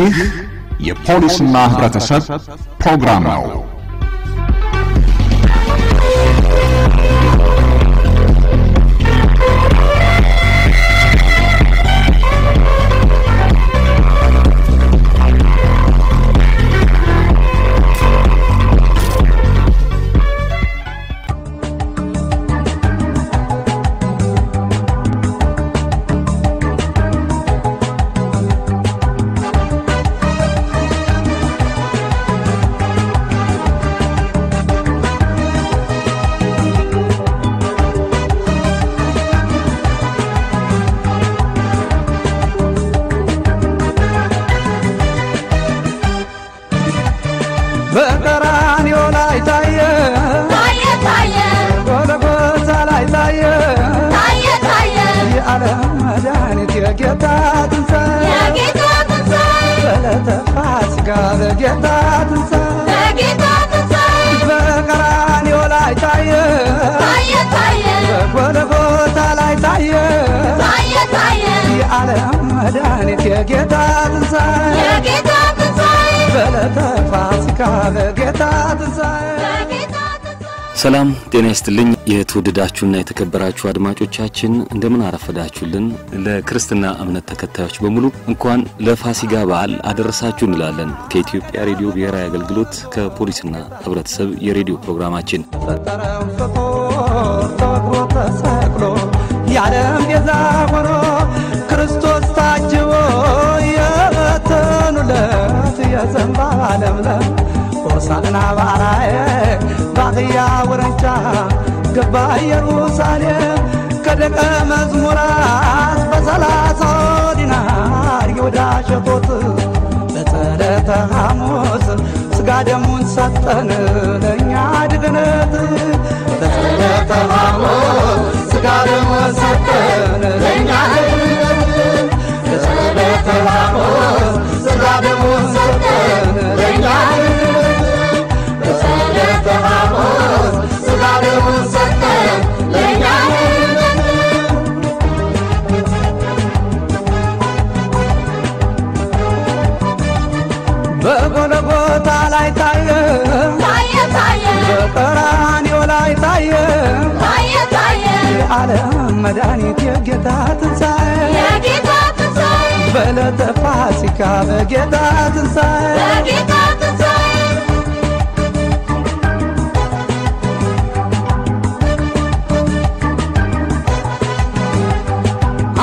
ይህ የፖሊስና ህብረተሰብ ፕሮግራም ነው። ሰላም ጤና ይስጥልኝ። የተወደዳችሁና የተከበራችሁ አድማጮቻችን እንደምን አረፈዳችሁልን። ለክርስትና እምነት ተከታዮች በሙሉ እንኳን ለፋሲጋ በዓል አደረሳችሁ እንላለን። ከኢትዮጵያ ሬዲዮ ብሔራዊ አገልግሎት ከፖሊስና ህብረተሰብ የሬዲዮ ፕሮግራማችን የዓለም ቤዛ ሆኖ ክርስቶስ ታጅቦ የበተኑለት የዘንባባ ለምለም ሆሳዕና ባራዬ ባሕያ ውርንጫ ገባ ኢየሩሳሌም ከደቀ መዝሙራት በሰላሳው ዲናር ይሁዳ ሸጦት በጸለተ ሐሙስ ስጋ ደሙን ሰጠን ለእኛ ድግነት በጸለተ ሐሙስ ስጋ ደሙን ሰጠን ለእኛ ድግነት በጸለተ ሐሙስ ስጋ ደሙን ታየ ታየ ታየ። የዓለም መድኃኒት የጌታ ትንሣኤ። የጌታ ትንሣኤ። በዕለተ ፋሲካ በጌታ ትንሣኤ። የጌታ ትንሣኤ።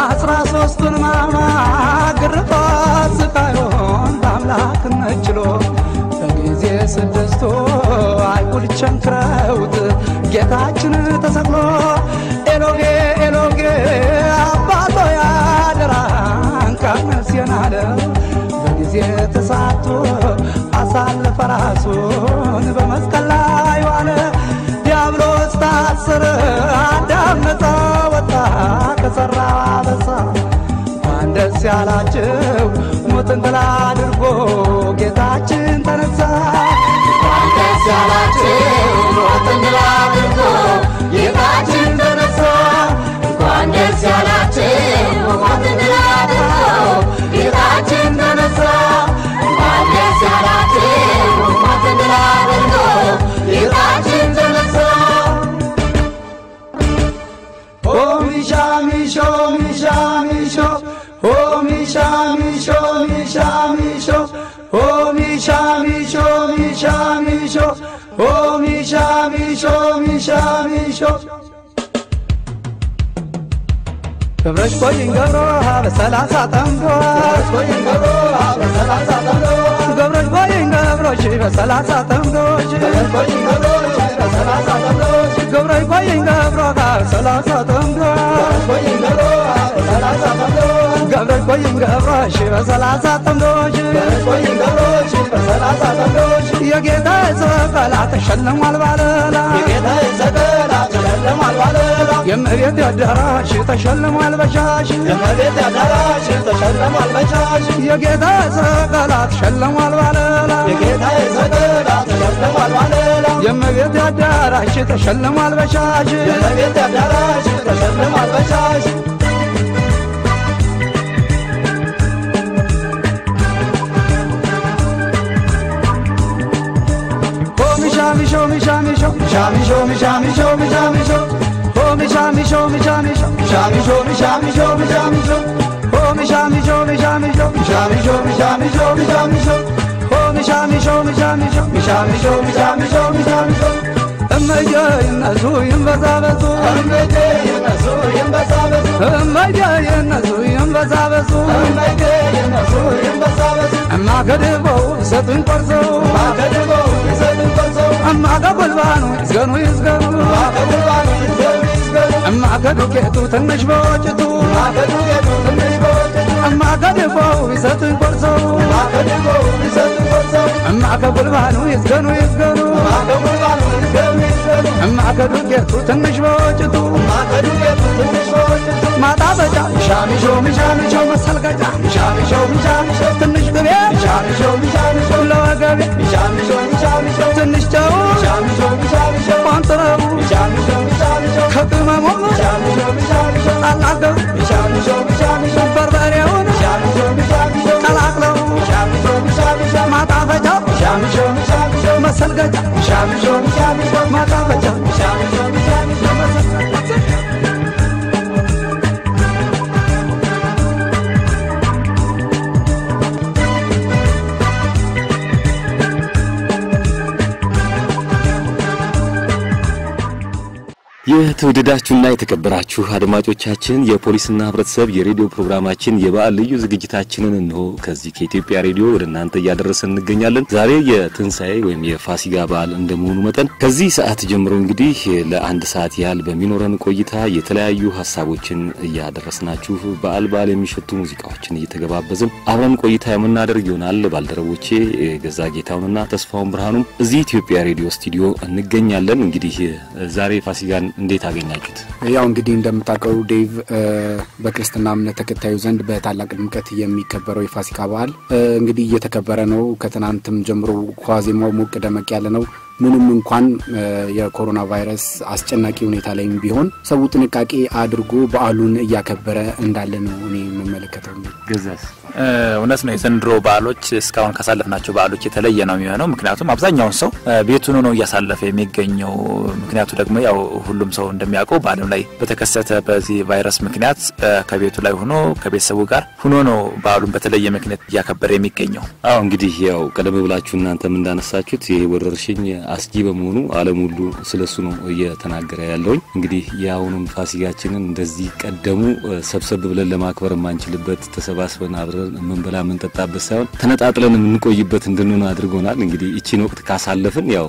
አስራ ሦስቱን ሕማማት ግርፋት ስቃዩን በአምላክነት ችሎ አይሁድ ቸንክረውት ጌታችን ተሰቅሎ ኤሎጌ ኤሎጌ አባቶ ያደራን ካነስየን አለ። በጊዜ ተሳቶ አሳልፈ ራሱን በመስቀል ላይ ዋለ። ዲያብሎስ ታሰረ አዳም ነፃ ወጣ ከሠራ አበሳ እንኳን ደስ ያላችሁ ሞትን ድል አድርጎ ጌታችን ተነሳ ያላችሁ ሞትን ድል አድርጎ ጌታችን ተነሳ እንኳን ደስ ያላችሁ ሞትን ድል አድርጎ ጌታችን ተነሳ እንኳን ደስ ያላችሁ ሞትን ድል አድርጎ ጌታችን ተነሳ Oh Misha Misho Misha Misho Oh Misha Misho Misha Misho Oh Misha Misho او میشا میشو میشا میشو كبرش كوين قبروها بسلاسة تنبوها كبرش كوين قبروها بسلاسة تنبوها كبرش كوين قبروش بسلاسة تنبوش كبرش كوين رو بسلاسة تنبوش كبرش كوين قبروها بسلاسة تنبوش كبرش كوين قبروها بسلاسة تنبوش ገብረሽ ቆይኝ ገብሮች በሰላሳ ጠምዶች ቆይኝ ገብሮች በሰላሳ ጠምዶች የጌታ ሰቀላ ተሸልሟል ባለላ የጌታ ሰቀላ ተሸልሟል ባለላ የእመቤት አዳራሽ ተሸልሟል በሻሽ የእመቤት አዳራሽ ተሸልሟል በሻሽ የጌታ ሰቀላ ተሸልሟል ባለላ የጌታ ሰቀላ ተሸልሟል ባለላ የእመቤት አዳራሽ ተሸልሟል በሻሽ የእመቤት አዳራሽ ተሸልሟል በሻሽ ሚሻ ሚሻ ሚሾ ሚሻ ሚሾ ሚሻ ሚሾ ሚሻ ሚሾ ኦ ሚሻ ሚሾ ሚሻ ሚሾ ሚሻ ሚሾ ሚሻ ሚሾ ሚሻ ሚሾ ኦ ሚሻ ሚሾ ሚሻ ሚሾ ሚሻ ሚሾ ሚሻ ሚሾ ሚሻ ሚሾ ኦ ሚሻ ሚሾ ሚሻ ሚሾ ሚሻ ሚሾ ሚሻ ሚሾ ሚሻ ሚሾ እመዬ ይነሱ ይንበዛበዙ እመዬ ይነሱ እማ ከድበው ይሰጡኝ ቆርሰው እማ ከጉልባኑ ይዝገኑ ይዝገኑ እማ ከዱቄቱ ትንሽ በወጭቱ እማ ከድበው ይሰጡኝ ቆርሰው እማ ከጉልባኑ ይዝገኑ ይዝገኑ እማ ከዱቄቱ ትንሽ በወጭቱ ሚሾ ሚሻ ሚሾ መሰልቀጫ ሚሻ ሚሾ ሚሻ ሚሾ ትንሽ ቅቤ ሚሻ ሚሾ ሚሻ ሚሾ ለወገቤ ሚሻ ሚሾ ሚሻ ሚሾ ትንሽ ጨው ሚሻ ሚሾ ሚሻ ሚሾ ቋንጥረቡ ሚሻ ሚሾ ሚሻ ሚሾ ከቅመሙ ሚሻ ሚሾ ሚሻ ሚሾ አላገው ሚሻ ሚሾ ሚሻ ሚሾ በርበሬውን ሚሻ ሚሾ ሚሻ ሚሾ ቀላቅለው ሚሻ ሚሾ ሚሻ ሚሾ ማጣፈጫ ሚሻ ሚሾ ሚሻ ሚሾ መሰልቀጫ ሚሻ ሚሾ ሚሻ ሚሾ ማጣፈጫ ሚሻ ሚሾ ሚሻ ሚሾ መሰልቀጫ የተወደዳችሁና የተከበራችሁ አድማጮቻችን የፖሊስና ሕብረተሰብ የሬዲዮ ፕሮግራማችን የበዓል ልዩ ዝግጅታችንን እንሆ ከዚህ ከኢትዮጵያ ሬዲዮ ወደ እናንተ እያደረሰን እንገኛለን። ዛሬ የትንሣኤ ወይም የፋሲጋ በዓል እንደመሆኑ መጠን ከዚህ ሰዓት ጀምሮ እንግዲህ ለአንድ ሰዓት ያህል በሚኖረን ቆይታ የተለያዩ ሀሳቦችን እያደረስናችሁ በዓል በዓል የሚሸቱ ሙዚቃዎችን እየተገባበዝን አብረን ቆይታ የምናደርግ ይሆናል። ባልደረቦቼ ገዛ ጌታውንና ተስፋውን ብርሃኑም እዚህ ኢትዮጵያ ሬዲዮ ስቱዲዮ እንገኛለን። እንግዲህ ዛሬ ፋሲጋን እንዴት አገኛችሁት? ያው እንግዲህ እንደምታውቀው ዴቭ በክርስትና እምነት ተከታዩ ዘንድ በታላቅ ድምቀት የሚከበረው የፋሲካ በዓል እንግዲህ እየተከበረ ነው። ከትናንትም ጀምሮ ዋዜማው ሞቅ ደመቅ ያለ ነው። ምንም እንኳን የኮሮና ቫይረስ አስጨናቂ ሁኔታ ላይም ቢሆን ሰው ጥንቃቄ አድርጎ በዓሉን እያከበረ እንዳለ ነው እኔ የምመለከተው። ገዛስ እውነት ነው። የዘንድሮ በዓሎች እስካሁን ካሳለፍናቸው በዓሎች የተለየ ነው የሚሆነው። ምክንያቱም አብዛኛውን ሰው ቤቱን ሆኖ እያሳለፈ የሚገኘው ምክንያቱ ደግሞ ያው ሁሉም ሰው እንደሚያውቀው በዓለም ላይ በተከሰተ በዚህ ቫይረስ ምክንያት ከቤቱ ላይ ሆኖ ከቤተሰቡ ጋር ሆኖ ነው በዓሉን በተለየ ምክንያት እያከበረ የሚገኘው። አዎ እንግዲህ ያው ቀደም ብላችሁ እናንተም እንዳነሳችሁት ይሄ ወረርሽኝ አስጊ በመሆኑ ዓለም ሁሉ ስለሱ ነው እየተናገረ ያለውኝ። እንግዲህ የአሁኑም ፋሲጋችንን እንደዚህ ቀደሙ ሰብሰብ ብለን ለማክበር የማንችልበት ተሰባስበን አብረን የምንበላ የምንጠጣበት ሳይሆን ተነጣጥለን የምንቆይበት እንድንሆን አድርጎናል። እንግዲህ ይቺን ወቅት ካሳለፍን ያው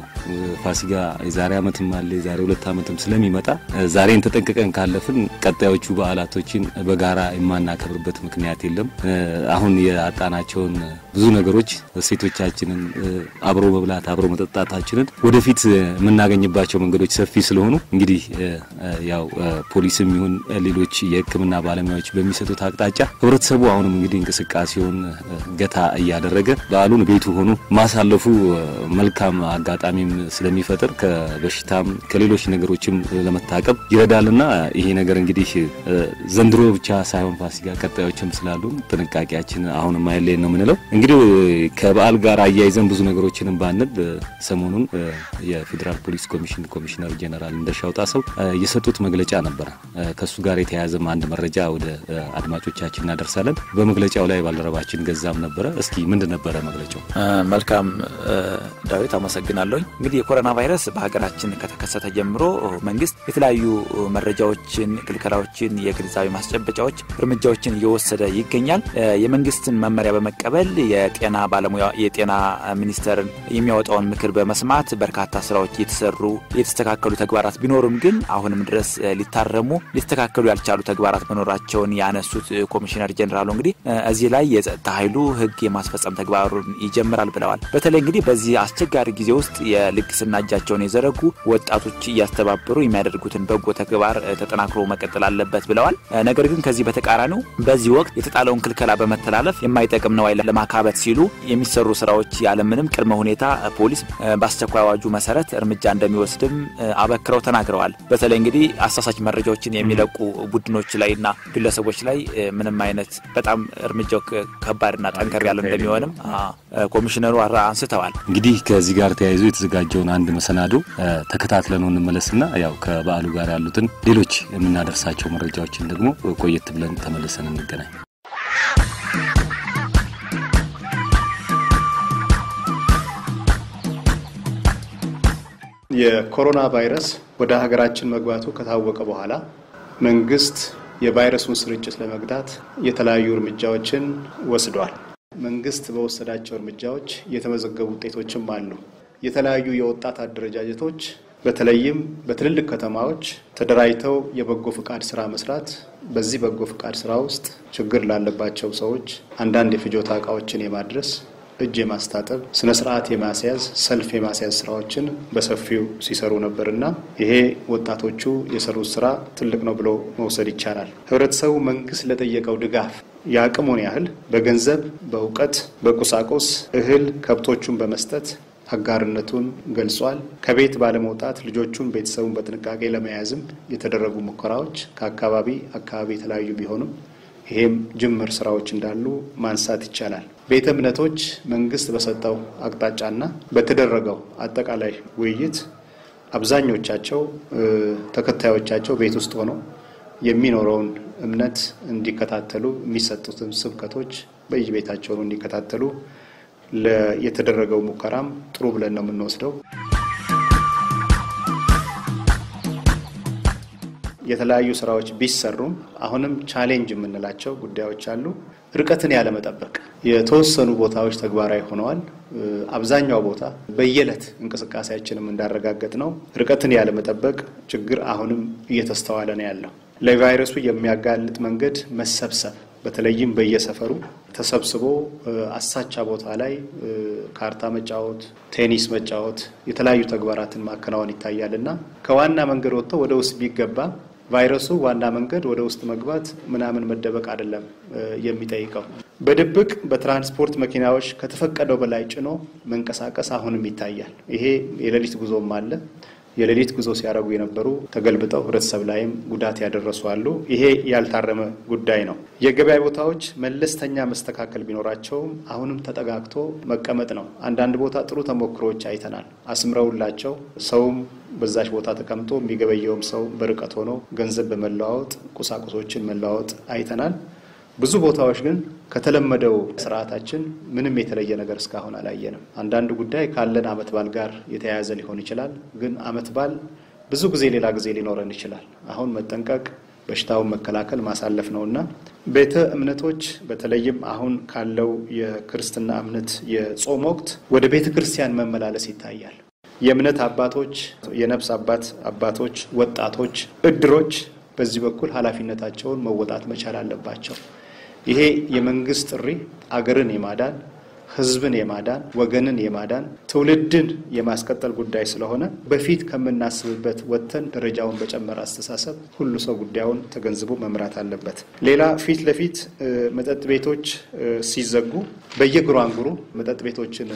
ፋሲጋ የዛሬ ዓመትም አለ የዛሬ ሁለት ዓመትም ስለሚመጣ ዛሬን ተጠንቅቀን ካለፍን ቀጣዮቹ በዓላቶችን በጋራ የማናከብርበት ምክንያት የለም። አሁን ያጣናቸውን ብዙ ነገሮች እሴቶቻችንን፣ አብሮ መብላት፣ አብሮ መጠጣታችንን ወደፊት የምናገኝባቸው መንገዶች ሰፊ ስለሆኑ እንግዲህ ያው ፖሊስም ይሁን ሌሎች የሕክምና ባለሙያዎች በሚሰጡት አቅጣጫ ህብረተሰቡ አሁንም እንግዲህ እንቅስቃሴውን ገታ እያደረገ በዓሉን ቤቱ ሆኖ ማሳለፉ መልካም አጋጣሚም ስለሚፈጥር ከበሽታም ከሌሎች ነገሮችም ለመታቀብ ይረዳልና ይሄ ነገር እንግዲህ ዘንድሮ ብቻ ሳይሆን ፋሲጋ ቀጣዮችም ስላሉ ጥንቃቄያችን አሁንም አይለየን ነው የምንለው። እንግዲህ ከበዓል ጋር አያይዘን ብዙ ነገሮችንም ባንል ሰሞኑን የፌዴራል ፖሊስ ኮሚሽን ኮሚሽነር ጀነራል እንደሻው ጣሰው የሰጡት መግለጫ ነበረ። ከሱ ጋር የተያያዘም አንድ መረጃ ወደ አድማጮቻችን እናደርሳለን። በመግለጫው ላይ ባልደረባችን ገዛም ነበረ። እስኪ ምንድን ነበረ መግለጫው? መልካም ዳዊት አመሰግናለሁኝ። እንግዲህ የኮሮና ቫይረስ በሀገራችን ከተከሰተ ጀምሮ መንግስት የተለያዩ መረጃዎችን፣ ክልከላዎችን፣ የግንዛቤ ማስጨበጫዎች እርምጃዎችን እየወሰደ ይገኛል። የመንግስትን መመሪያ በመቀበል የጤና ባለሙያ የጤና ሚኒስቴርን የሚያወጣውን ምክር በመስማት በርካታ ስራዎች እየተሰሩ የተስተካከሉ ተግባራት ቢኖሩም ግን አሁንም ድረስ ሊታረሙ ሊስተካከሉ ያልቻሉ ተግባራት መኖራቸውን ያነሱት ኮሚሽነር ጀኔራሉ እንግዲህ እዚህ ላይ የጸጥታ ኃይሉ ህግ የማስፈጸም ተግባሩን ይጀምራል ብለዋል። በተለይ እንግዲህ በዚህ አስቸጋሪ ጊዜ ውስጥ የልግስና እጃቸውን የዘረጉ ወጣቶች እያስተባበሩ የሚያደርጉትን በጎ ተግባር ተጠናክሮ መቀጠል አለበት ብለዋል። ነገር ግን ከዚህ በተቃራኒው በዚህ ወቅት የተጣለውን ክልከላ በመተላለፍ የማይጠቅም ነዋይ ለማካበት ሲሉ የሚሰሩ ስራዎች ያለምንም ቅድመ ሁኔታ ፖሊስ በአስቸኳይ አዋጁ መሰረት እርምጃ እንደሚወስድም አበክረው ተናግረዋል። በተለይ እንግዲህ አሳሳች መረጃዎችን የሚለቁ ቡድኖች ላይና ግለሰቦች ላይ ምንም አይነት በጣም እርምጃው ከባድና ጠንከር ያለ እንደሚሆንም ኮሚሽነሩ አንስተዋል። እንግዲህ ከዚህ ጋር ተያይዞ የተዘጋጀውን አንድ መሰናዶ ተከታትለን እንመለስና ያው ከበዓሉ ጋር ያሉትን ሌሎች የምናደርሳቸው መረጃዎችን ደግሞ ቆየት ብለን ተመልሰን እንገናኝ። የኮሮና ቫይረስ ወደ ሀገራችን መግባቱ ከታወቀ በኋላ መንግስት የቫይረሱን ስርጭት ለመግታት የተለያዩ እርምጃዎችን ወስዷል። መንግስት በወሰዳቸው እርምጃዎች የተመዘገቡ ውጤቶችም አሉ። የተለያዩ የወጣት አደረጃጀቶች በተለይም በትልልቅ ከተማዎች ተደራጅተው የበጎ ፍቃድ ስራ መስራት፣ በዚህ በጎ ፍቃድ ስራ ውስጥ ችግር ላለባቸው ሰዎች አንዳንድ የፍጆታ እቃዎችን የማድረስ እጅ የማስታጠብ ስነ ስርዓት የማስያዝ ሰልፍ የማስያዝ ስራዎችን በሰፊው ሲሰሩ ነበርና ይሄ ወጣቶቹ የሰሩት ስራ ትልቅ ነው ብሎ መውሰድ ይቻላል። ህብረተሰቡ መንግስት ለጠየቀው ድጋፍ የአቅሙን ያህል በገንዘብ፣ በእውቀት፣ በቁሳቁስ እህል ከብቶቹን በመስጠት አጋርነቱን ገልጿል። ከቤት ባለመውጣት ልጆቹን ቤተሰቡን በጥንቃቄ ለመያዝም የተደረጉ ሙከራዎች ከአካባቢ አካባቢ የተለያዩ ቢሆኑም ይሄም ጅምር ስራዎች እንዳሉ ማንሳት ይቻላል። ቤተ እምነቶች መንግስት በሰጠው አቅጣጫና በተደረገው አጠቃላይ ውይይት አብዛኞቻቸው ተከታዮቻቸው ቤት ውስጥ ሆነው የሚኖረውን እምነት እንዲከታተሉ የሚሰጡትን ስብከቶች በየቤታቸው እንዲከታተሉ የተደረገው ሙከራም ጥሩ ብለን ነው የምንወስደው። የተለያዩ ስራዎች ቢሰሩም አሁንም challenge የምንላቸው ጉዳዮች አሉ። ርቀትን ያለመጠበቅ የተወሰኑ ቦታዎች ተግባራዊ ሆነዋል። አብዛኛው ቦታ በየዕለት እንቅስቃሴያችንም እንዳረጋገጥነው ርቀትን ያለመጠበቅ ችግር አሁንም እየተስተዋለ ነው ያለው። ለቫይረሱ የሚያጋልጥ መንገድ መሰብሰብ በተለይም በየሰፈሩ ተሰብስቦ አሳቻ ቦታ ላይ ካርታ መጫወት፣ ቴኒስ መጫወት፣ የተለያዩ ተግባራትን ማከናወን ይታያል እና ከዋና መንገድ ወጥቶ ወደ ውስጥ ቢገባ ቫይረሱ ዋና መንገድ ወደ ውስጥ መግባት ምናምን መደበቅ አይደለም የሚጠይቀው። በድብቅ በትራንስፖርት መኪናዎች ከተፈቀደው በላይ ጭኖ መንቀሳቀስ አሁንም ይታያል። ይሄ የሌሊት ጉዞም አለ። የሌሊት ጉዞ ሲያደርጉ የነበሩ ተገልብጠው ህብረተሰብ ላይም ጉዳት ያደረሱ አሉ። ይሄ ያልታረመ ጉዳይ ነው። የገበያ ቦታዎች መለስተኛ መስተካከል ቢኖራቸውም አሁንም ተጠጋግቶ መቀመጥ ነው። አንዳንድ ቦታ ጥሩ ተሞክሮዎች አይተናል። አስምረውላቸው ሰውም በዛች ቦታ ተቀምጦ የሚገበየውም ሰው በርቀት ሆኖ ገንዘብ በመለዋወጥ ቁሳቁሶችን መለዋወጥ አይተናል። ብዙ ቦታዎች ግን ከተለመደው ስርዓታችን ምንም የተለየ ነገር እስካሁን አላየንም። አንዳንድ ጉዳይ ካለን አመት ባል ጋር የተያያዘ ሊሆን ይችላል። ግን አመት ባል ብዙ ጊዜ ሌላ ጊዜ ሊኖረን ይችላል። አሁን መጠንቀቅ፣ በሽታውን መከላከል ማሳለፍ ነውና ቤተ እምነቶች በተለይም አሁን ካለው የክርስትና እምነት የጾም ወቅት ወደ ቤተ ክርስቲያን መመላለስ ይታያል። የእምነት አባቶች፣ የነፍስ አባት አባቶች፣ ወጣቶች፣ እድሮች በዚህ በኩል ኃላፊነታቸውን መወጣት መቻል አለባቸው። ይሄ የመንግስት ጥሪ አገርን የማዳን ሕዝብን የማዳን ወገንን የማዳን ትውልድን የማስቀጠል ጉዳይ ስለሆነ በፊት ከምናስብበት ወጥተን ደረጃውን በጨመረ አስተሳሰብ ሁሉ ሰው ጉዳዩን ተገንዝቦ መምራት አለበት። ሌላ ፊት ለፊት መጠጥ ቤቶች ሲዘጉ በየጉራንጉሩ መጠጥ ቤቶችን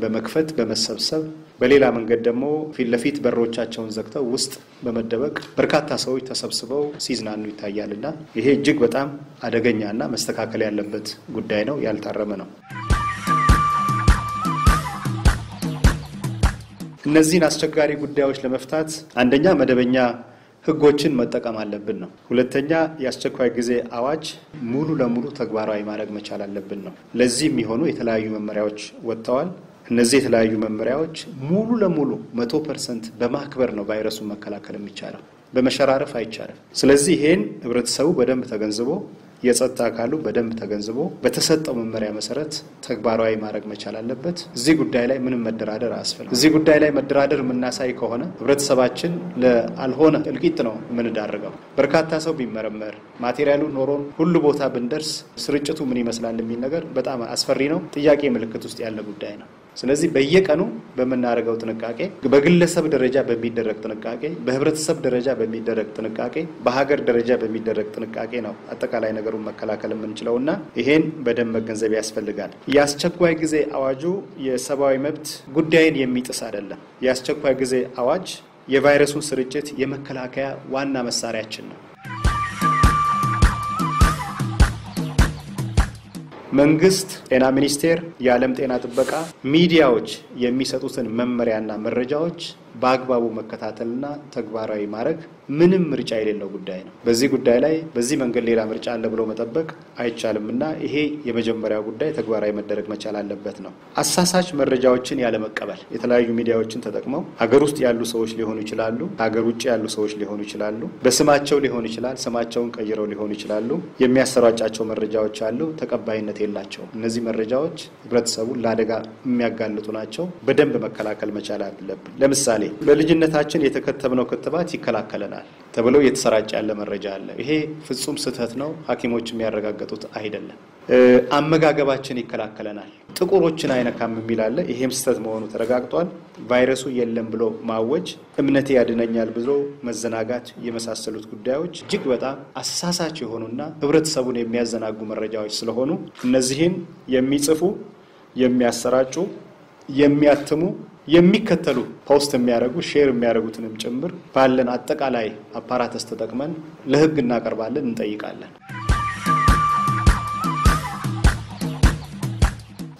በመክፈት በመሰብሰብ በሌላ መንገድ ደግሞ ፊት ለፊት በሮቻቸውን ዘግተው ውስጥ በመደበቅ በርካታ ሰዎች ተሰብስበው ሲዝናኑ ይታያልና ይሄ እጅግ በጣም አደገኛና መስተካከል ያለበት ጉዳይ ነው፣ ያልታረመ ነው። እነዚህን አስቸጋሪ ጉዳዮች ለመፍታት አንደኛ መደበኛ ህጎችን መጠቀም አለብን ነው። ሁለተኛ የአስቸኳይ ጊዜ አዋጅ ሙሉ ለሙሉ ተግባራዊ ማድረግ መቻል አለብን ነው። ለዚህ የሚሆኑ የተለያዩ መመሪያዎች ወጥተዋል። እነዚህ የተለያዩ መመሪያዎች ሙሉ ለሙሉ መቶ percent በማክበር ነው ቫይረሱን መከላከል የሚቻለው፣ በመሸራረፍ አይቻልም። ስለዚህ ይሄን ህብረተሰቡ በደንብ ተገንዝቦ የጸጥታ አካሉ በደንብ ተገንዝቦ በተሰጠው መመሪያ መሰረት ተግባራዊ ማድረግ መቻል አለበት። እዚህ ጉዳይ ላይ ምንም መደራደር አያስፈልግም። እዚህ ጉዳይ ላይ መደራደር የምናሳይ ከሆነ ህብረተሰባችን ለአልሆነ እልቂት ነው የምንዳርገው። በርካታ ሰው ቢመረመር ማቴሪያሉ ኖሮን ሁሉ ቦታ ብንደርስ ስርጭቱ ምን ይመስላል የሚል ነገር በጣም አስፈሪ ነው። ጥያቄ ምልክት ውስጥ ያለ ጉዳይ ነው። ስለዚህ በየቀኑ በምናደርገው ጥንቃቄ፣ በግለሰብ ደረጃ በሚደረግ ጥንቃቄ፣ በህብረተሰብ ደረጃ በሚደረግ ጥንቃቄ፣ በሀገር ደረጃ በሚደረግ ጥንቃቄ ነው አጠቃላይ ነገሩን መከላከል የምንችለው እና ይሄን በደንብ መገንዘብ ያስፈልጋል። የአስቸኳይ ጊዜ አዋጁ የሰብአዊ መብት ጉዳይን የሚጥስ አይደለም። የአስቸኳይ ጊዜ አዋጅ የቫይረሱን ስርጭት የመከላከያ ዋና መሳሪያችን ነው። መንግስት፣ ጤና ሚኒስቴር፣ የዓለም ጤና ጥበቃ፣ ሚዲያዎች የሚሰጡትን መመሪያና መረጃዎች በአግባቡ መከታተልና ተግባራዊ ማድረግ ምንም ምርጫ የሌለው ጉዳይ ነው። በዚህ ጉዳይ ላይ በዚህ መንገድ ሌላ ምርጫ አለ ብሎ መጠበቅ አይቻልም እና ይሄ የመጀመሪያው ጉዳይ ተግባራዊ መደረግ መቻል አለበት ነው። አሳሳች መረጃዎችን ያለመቀበል የተለያዩ ሚዲያዎችን ተጠቅመው ሀገር ውስጥ ያሉ ሰዎች ሊሆኑ ይችላሉ፣ ሀገር ውጭ ያሉ ሰዎች ሊሆኑ ይችላሉ፣ በስማቸው ሊሆን ይችላል፣ ስማቸውን ቀይረው ሊሆኑ ይችላሉ። የሚያሰራጫቸው መረጃዎች አሉ፣ ተቀባይነት የላቸውም። እነዚህ መረጃዎች ህብረተሰቡን ለአደጋ የሚያጋልጡ ናቸው። በደንብ መከላከል መቻል አለብን። ለምሳሌ በልጅነታችን የተከተብነው ክትባት ይከላከለናል ተብሎ እየተሰራጨ ያለ መረጃ አለ። ይሄ ፍጹም ስህተት ነው። ሐኪሞች የሚያረጋገጡት አይደለም። አመጋገባችን ይከላከለናል፣ ጥቁሮችን አይነካም የሚል አለ። ይሄም ስህተት መሆኑ ተረጋግጧል። ቫይረሱ የለም ብሎ ማወጅ፣ እምነቴ ያድነኛል ብሎ መዘናጋት የመሳሰሉት ጉዳዮች እጅግ በጣም አሳሳች የሆኑና ህብረተሰቡን የሚያዘናጉ መረጃዎች ስለሆኑ እነዚህን የሚጽፉ የሚያሰራጩ የሚያትሙ የሚከተሉ post የሚያደርጉ share የሚያደርጉትንም ጭምር ባለን አጠቃላይ apparatus ተጠቅመን ለህግ እናቀርባለን፣ እንጠይቃለን።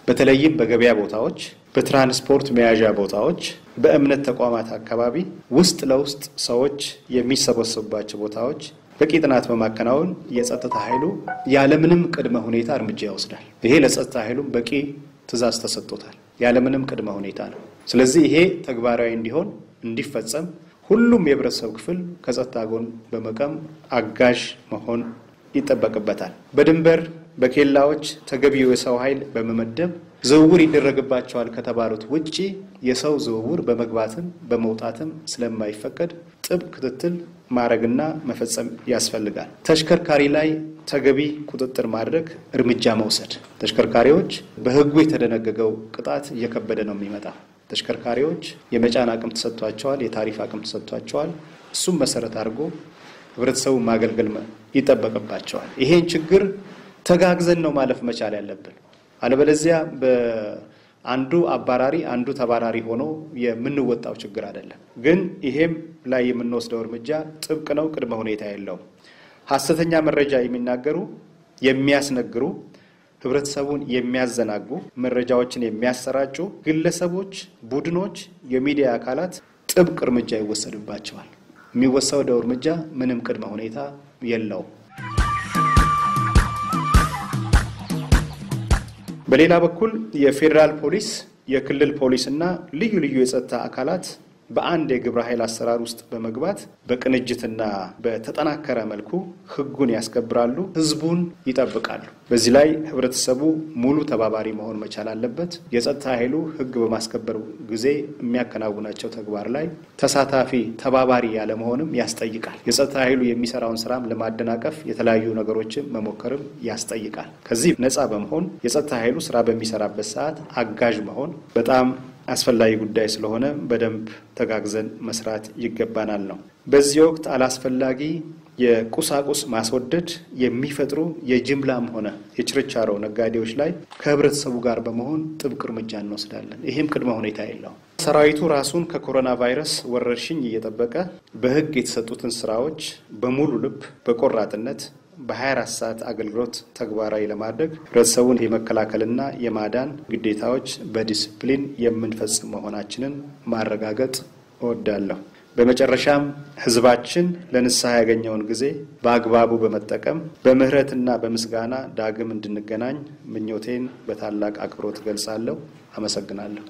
በተለይም በገበያ ቦታዎች፣ በትራንስፖርት መያዣ ቦታዎች፣ በእምነት ተቋማት አካባቢ ውስጥ ለውስጥ ሰዎች የሚሰበሰቡባቸው ቦታዎች በቂ ጥናት በማከናወን የጸጥታ ኃይሉ ያለምንም ቅድመ ሁኔታ እርምጃ ይወስዳል። ይሄ ለጸጥታ ኃይሉም በቂ ትዕዛዝ ተሰጥቶታል። ያለምንም ቅድመ ሁኔታ ነው። ስለዚህ ይሄ ተግባራዊ እንዲሆን እንዲፈጸም ሁሉም የህብረተሰብ ክፍል ከጸጥታ ጎን በመቆም አጋዥ መሆን ይጠበቅበታል። በድንበር በኬላዎች ተገቢው የሰው ኃይል በመመደብ ዝውውር ይደረግባቸዋል ከተባሉት ውጪ የሰው ዝውውር በመግባትም በመውጣትም ስለማይፈቀድ ጥብቅ ክትትል ማድረግና መፈጸም ያስፈልጋል። ተሽከርካሪ ላይ ተገቢ ቁጥጥር ማድረግ፣ እርምጃ መውሰድ። ተሽከርካሪዎች በህጉ የተደነገገው ቅጣት እየከበደ ነው የሚመጣው። ተሽከርካሪዎች የመጫን አቅም ተሰጥቷቸዋል፣ የታሪፍ አቅም ተሰጥቷቸዋል። እሱም መሰረት አድርጎ ህብረተሰቡን ማገልገል ይጠበቅባቸዋል። ይሄን ችግር ተጋግዘን ነው ማለፍ መቻል ያለብን። አለበለዚያ አንዱ አባራሪ አንዱ ተባራሪ ሆኖ የምንወጣው ችግር አይደለም። ግን ይሄም ላይ የምንወስደው እርምጃ ጥብቅ ነው፣ ቅድመ ሁኔታ የለውም። ሐሰተኛ መረጃ የሚናገሩ የሚያስነግሩ፣ ህብረተሰቡን የሚያዘናጉ መረጃዎችን የሚያሰራጩ ግለሰቦች፣ ቡድኖች፣ የሚዲያ አካላት ጥብቅ እርምጃ ይወሰድባቸዋል። የሚወሰደው እርምጃ ምንም ቅድመ ሁኔታ የለውም። በሌላ በኩል የፌዴራል ፖሊስ፣ የክልል ፖሊስ እና ልዩ ልዩ የጸጥታ አካላት በአንድ የግብረ ኃይል አሰራር ውስጥ በመግባት በቅንጅትና በተጠናከረ መልኩ ህጉን ያስከብራሉ፣ ህዝቡን ይጠብቃሉ። በዚህ ላይ ህብረተሰቡ ሙሉ ተባባሪ መሆን መቻል አለበት። የጸጥታ ኃይሉ ህግ በማስከበር ጊዜ የሚያከናውናቸው ተግባር ላይ ተሳታፊ ተባባሪ ያለመሆንም ያስጠይቃል። የጸጥታ ኃይሉ የሚሰራውን ስራም ለማደናቀፍ የተለያዩ ነገሮችን መሞከርም ያስጠይቃል። ከዚህ ነፃ በመሆን የጸጥታ ኃይሉ ስራ በሚሰራበት ሰዓት አጋዥ መሆን በጣም አስፈላጊ ጉዳይ ስለሆነ በደንብ ተጋግዘን መስራት ይገባናል ነው። በዚህ ወቅት አላስፈላጊ የቁሳቁስ ማስወደድ የሚፈጥሩ የጅምላም ሆነ የችርቻሮ ነጋዴዎች ላይ ከህብረተሰቡ ጋር በመሆን ጥብቅ እርምጃ እንወስዳለን። ይህም ቅድመ ሁኔታ የለውም። ሰራዊቱ ራሱን ከኮሮና ቫይረስ ወረርሽኝ እየጠበቀ በህግ የተሰጡትን ስራዎች በሙሉ ልብ በቆራጥነት በ24 ሰዓት አገልግሎት ተግባራዊ ለማድረግ ህብረተሰቡን የመከላከልና የማዳን ግዴታዎች በዲስፕሊን የምንፈጽም መሆናችንን ማረጋገጥ እወዳለሁ። በመጨረሻም ህዝባችን ለንስሐ ያገኘውን ጊዜ በአግባቡ በመጠቀም በምህረትና በምስጋና ዳግም እንድንገናኝ ምኞቴን በታላቅ አክብሮት ገልጻለሁ። አመሰግናለሁ።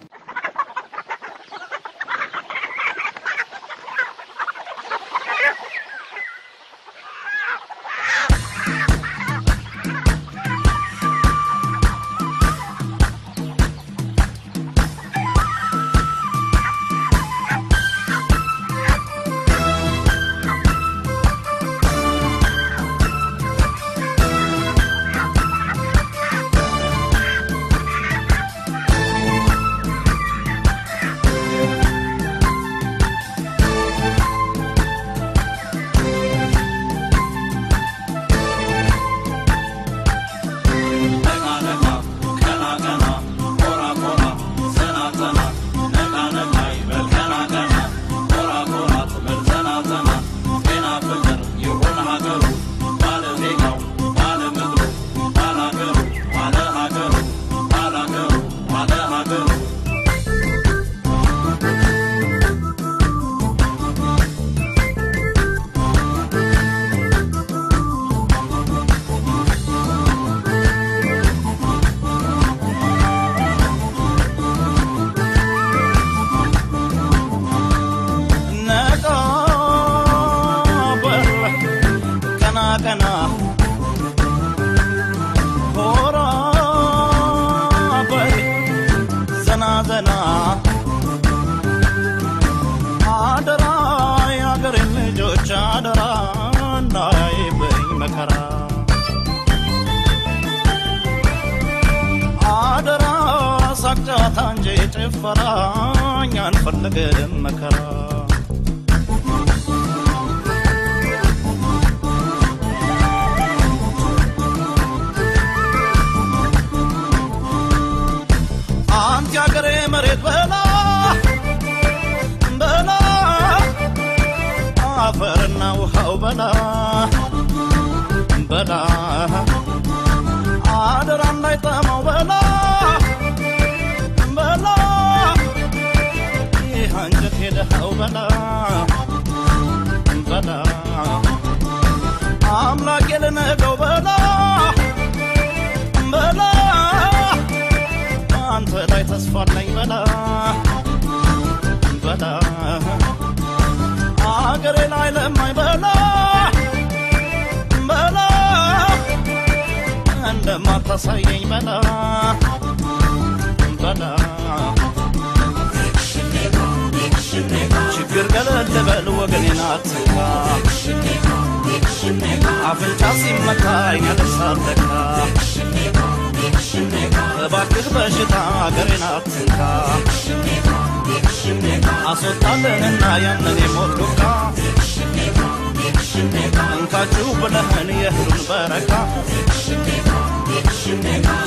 በረካ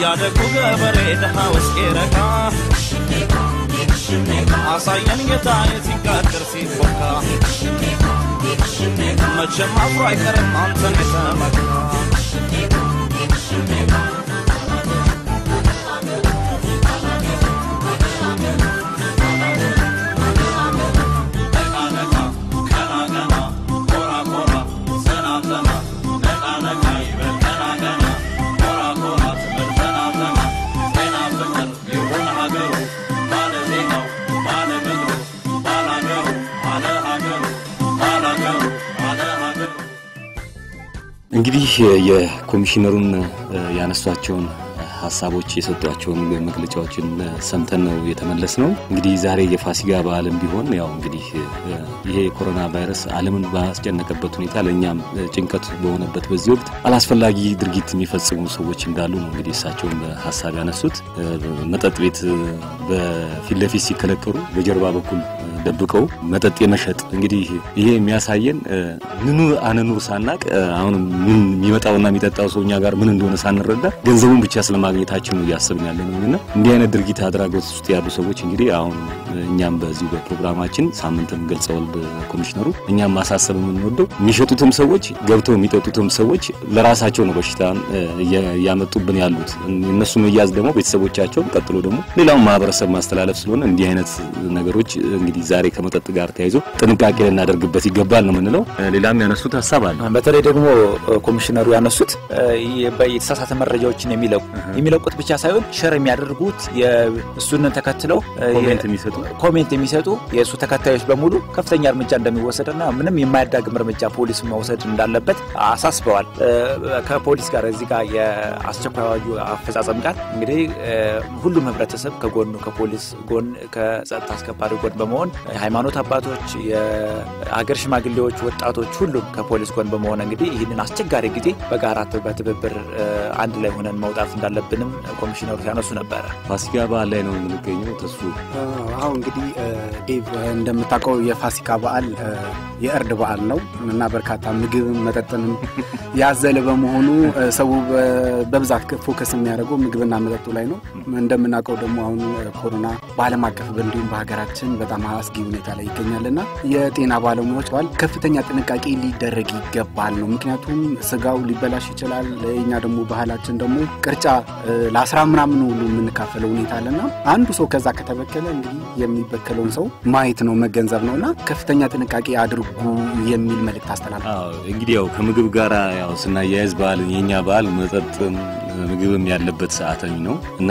ያደጉ ገበሬ ድሃ ውስጥ ረካ አሳየን ጌታ የሲጋግር ሲፎካ መቼም አፍሮ አይቀርም አንተን የተመካ እንግዲህ የኮሚሽነሩን ያነሷቸውን ሀሳቦች የሰጧቸውን መግለጫዎችን ሰምተን ነው የተመለስ ነው። እንግዲህ ዛሬ የፋሲጋ በዓልም ቢሆን ያው እንግዲህ ይሄ የኮሮና ቫይረስ ዓለምን ባስጨነቀበት ሁኔታ ለእኛም ጭንቀት በሆነበት በዚህ ወቅት አላስፈላጊ ድርጊት የሚፈጽሙ ሰዎች እንዳሉ ነው እንግዲህ እሳቸውን ሀሳብ ያነሱት። መጠጥ ቤት በፊት ለፊት ሲከለከሉ በጀርባ በኩል ደብቀው መጠጥ የመሸጥ እንግዲህ ይሄ የሚያሳየን ምኑ አነኑር ሳናቅ አሁን ምን የሚመጣውና የሚጠጣው ሰው እኛ ጋር ምን እንደሆነ ሳንረዳ ገንዘቡን ብቻ ስለማግኘታችን ነው እያስብን ያለ ነው እና እንዲህ አይነት ድርጊት አድራጎት ውስጥ ያሉ ሰዎች እንግዲህ አሁን እኛም በዚሁ በፕሮግራማችን ሳምንትም ገልጸዋል ኮሚሽነሩ። እኛም ማሳሰብ የምንወደው የሚሸጡትም ሰዎች ገብተው የሚጠጡትም ሰዎች ለራሳቸው ነው በሽታን እያመጡብን ያሉት። እነሱ መያዝ ደግሞ ቤተሰቦቻቸውን ቀጥሎ ደግሞ ሌላውን ማህበረሰብ ማስተላለፍ ስለሆነ እንዲህ አይነት ነገሮች እንግዲህ ዛሬ ከመጠጥ ጋር ተያይዞ ጥንቃቄ ልናደርግበት ይገባል ነው የምንለው። ሌላም ያነሱት ሀሳብ አለ። በተለይ ደግሞ ኮሚሽነሩ ያነሱት የተሳሳተ መረጃዎችን የሚለቁ የሚለቁት ብቻ ሳይሆን share የሚያደርጉት እሱን ተከትለው comment የሚሰጡ የእሱ ተከታዮች በሙሉ ከፍተኛ እርምጃ እንደሚወሰድና ምንም የማያዳግም እርምጃ ፖሊስ መውሰድ እንዳለበት አሳስበዋል። ከፖሊስ ጋር እዚህ ጋር የአስቸኳይ አዋጁ አፈጻጸም ጋር እንግዲህ ሁሉም ህብረተሰብ ከጎኑ ከፖሊስ ጎን ከጸጥታ አስከባሪ ጎን በመሆን የሃይማኖት አባቶች፣ የሀገር ሽማግሌዎች፣ ወጣቶች ሁሉም ከፖሊስ ጎን በመሆን እንግዲህ ይህንን አስቸጋሪ ጊዜ በጋራ በትብብር አንድ ላይ ሆነን መውጣት እንዳለብንም ኮሚሽነሩ ሲያነሱ ነበረ። ፋሲካ በዓል ላይ ነው የምንገኘው። ተስፉ አሁ እንግዲህ ዴቭ እንደምታውቀው የፋሲካ በዓል የእርድ በዓል ነው እና በርካታ ምግብን መጠጥንም ያዘለ በመሆኑ ሰው በብዛት focus የሚያደርገው ምግብና መጠጡ ላይ ነው። እንደምናውቀው ደግሞ አሁን ኮሮና በዓለም አቀፍ እንዲሁም በሀገራችን በጣም አስጊ ሁኔታ ላይ ይገኛልና የጤና ባለሙያዎች ባል ከፍተኛ ጥንቃቄ ሊደረግ ይገባል ነው። ምክንያቱም ስጋው ሊበላሽ ይችላል። እኛ ደግሞ ባህላችን ደግሞ ቅርጫ ለአስራ ምናምን ሁሉ የምንካፈለው ሁኔታ አለና አንዱ ሰው ከዛ ከተበከለ እንግዲህ የሚበከለውን ሰው ማየት ነው መገንዘብ ነው እና ከፍተኛ ጥንቃቄ አድርጉ የሚል መልእክት አስተላልፍ። እንግዲህ ያው ከምግብ ጋር ያው ስናያይዝ በዓል የኛ በዓል መጠጥም ምግብም ያለበት ሰዓተኝ ነው እና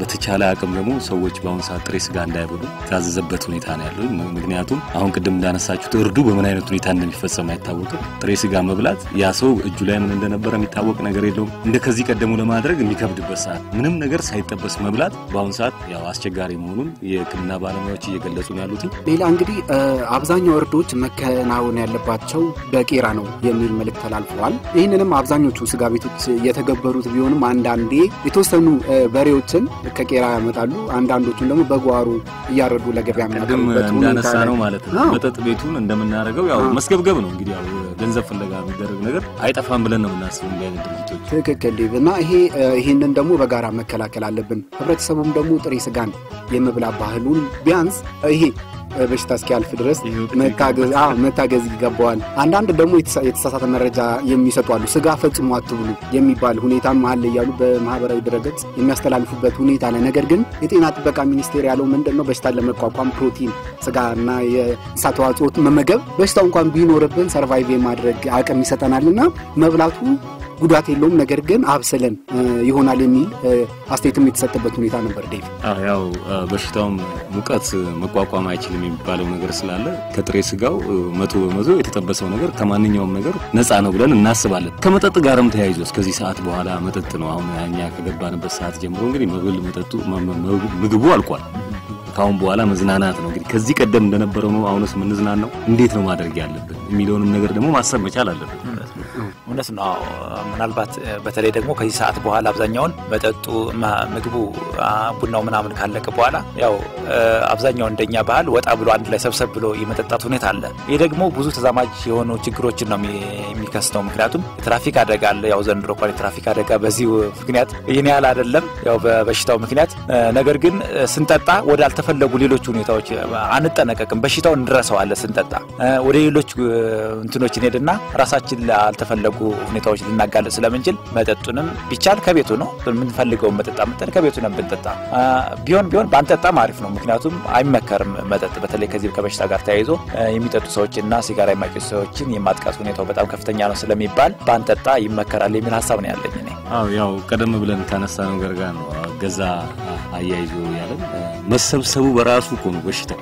በተቻለ አቅም ደግሞ ሰዎች በአሁኑ ሰዓት ጥሬ ስጋ እንዳይበሉ የታዘዘበት ሁኔታ ነው ያለው። ምክንያቱም አሁን ቅድም እንዳነሳችሁት እርዱ በምን አይነት ሁኔታ እንደሚፈጸም አይታወቅም። ጥሬ ስጋ መብላት ያ ሰው እጁ ላይ ምን እንደነበረ የሚታወቅ ነገር የለውም። እንደ ከዚህ ቀደሙ ለማድረግ የሚከብድበት ሰዓት ምንም ነገር ሳይጠበስ መብላት በአሁኑ ሰዓት ያው አስቸጋሪ መሆኑን የሕክምና ባለሙያዎች እየገለጹ ነው ያሉት። ሌላ እንግዲህ አብዛኛው እርዶች መከናወን ያለባቸው በቄራ ነው የሚል መልእክት ተላልፈዋል። ይህንንም አብዛኞቹ ስጋ ቤቶች የተገበሩት ቢሆንም አንዳንዴ የተወሰኑ በሬዎችን ከቄራ ያመጣሉ። አንዳንዶቹን ደግሞ በጓሮ እያረዱ ለገበያ የሚያቀርቡበት እንዳነሳ ነው ማለት ነው። መጠጥ ቤቱን እንደምናደርገው ያው መስገብገብ ነው እንግዲህ ያው ገንዘብ ፍለጋ የሚደረግ ነገር አይጠፋም ብለን ነው የምናስበው እንዲህ አይነት ድርጊቶች። ትክክል ዴቭ። እና ይሄ ይህንን ደግሞ በጋራ መከላከል አለብን። ህብረተሰቡም ደግሞ ጥሬ ስጋን የመብላት ባህሉን ቢያንስ ይሄ በሽታ እስኪያልፍ ድረስ መታገዝ ይገባዋል። አንዳንድ ደግሞ የተሳ- የተሳሳተ መረጃ የሚሰጡ አሉ። ስጋ ፈጽሞ አትብሉ የሚባል ሁኔታም አለ እያሉ በማህበራዊ ድረገጽ የሚያስተላልፉበት ሁኔታ አለ። ነገር ግን የጤና ጥበቃ ሚኒስቴር ያለው ምንድን ነው? በሽታን ለመቋቋም ፕሮቲን ስጋ እና የእንስሳት ተዋጽኦት መመገብ በሽታው እንኳን ቢኖርብን survive የማድረግ አቅም ይሰጠናል እና መብላቱ ጉዳት የለውም፣ ነገር ግን አብስለን ይሆናል የሚል አስተያየትም የተሰጠበት ሁኔታ ነበር ዴቭ። ያው በሽታውም ሙቀት መቋቋም አይችልም የሚባለው ነገር ስላለ ከጥሬ ስጋው መቶ በመቶ የተጠበሰው ነገር ከማንኛውም ነገር ነፃ ነው ብለን እናስባለን። ከመጠጥ ጋርም ተያይዞ እስከዚህ ሰዓት በኋላ መጠጥ ነው። አሁን እኛ ከገባንበት ሰዓት ጀምሮ እንግዲህ መብል መጠጡ ምግቡ አልቋል። ከአሁን በኋላ መዝናናት ነው እንግዲህ። ከዚህ ቀደም እንደነበረው ነው አሁንስ የምንዝናናው እንዴት ነው ማድረግ ያለብን የሚለውንም ነገር ደግሞ ማሰብ መቻል አለብን። እውነት ነው። ምናልባት በተለይ ደግሞ ከዚህ ሰዓት በኋላ አብዛኛውን መጠጡ፣ ምግቡ፣ ቡናው ምናምን ካለቀ በኋላ ያው አብዛኛው እንደኛ ባህል ወጣ ብሎ አንድ ላይ ሰብሰብ ብሎ የመጠጣት ሁኔታ አለ። ይህ ደግሞ ብዙ ተዛማጅ የሆኑ ችግሮችን ነው የሚ- የሚከስተው። ምክንያቱም የትራፊክ አደጋ አለ። ያው ዘንድሮ እንኳን የትራፊክ አደጋ በዚህ ምክንያት ይህን ያህል አይደለም፣ ያው በበሽታው ምክንያት ነገር ግን ስንጠጣ ወደ አልተፈለጉ ሌሎች ሁኔታዎች አንጠነቀቅም። በሽታውን እንረሳዋለን ስንጠጣ ወደ ሌሎች እንትኖች እንሄድና ራሳችን ላልተፈለጉ ሁኔታዎች ልናጋለጥ ስለምንችል መጠጡንም ቢቻል ከቤቱ ነው የምንፈልገውን መጠጣ መጠን ከቤቱ ነው ብንጠጣ ቢሆን ቢሆን ባንጠጣም አሪፍ ነው። ምክንያቱም አይመከርም መጠጥ በተለይ ከዚህ ከበሽታ ጋር ተያይዞ የሚጠጡ ሰዎችና ሲጋራ የማይጨሱ ሰዎችን የማጥቃት ሁኔታው በጣም ከፍተኛ ነው ስለሚባል ባንጠጣ ይመከራል የሚል ሀሳብ ነው ያለኝ እኔ። ያው ቀደም ብለን ካነሳ ነገር ጋር ነው ገዛ አያይዞ ያለን መሰብሰቡ በራሱ ነው በሽታው።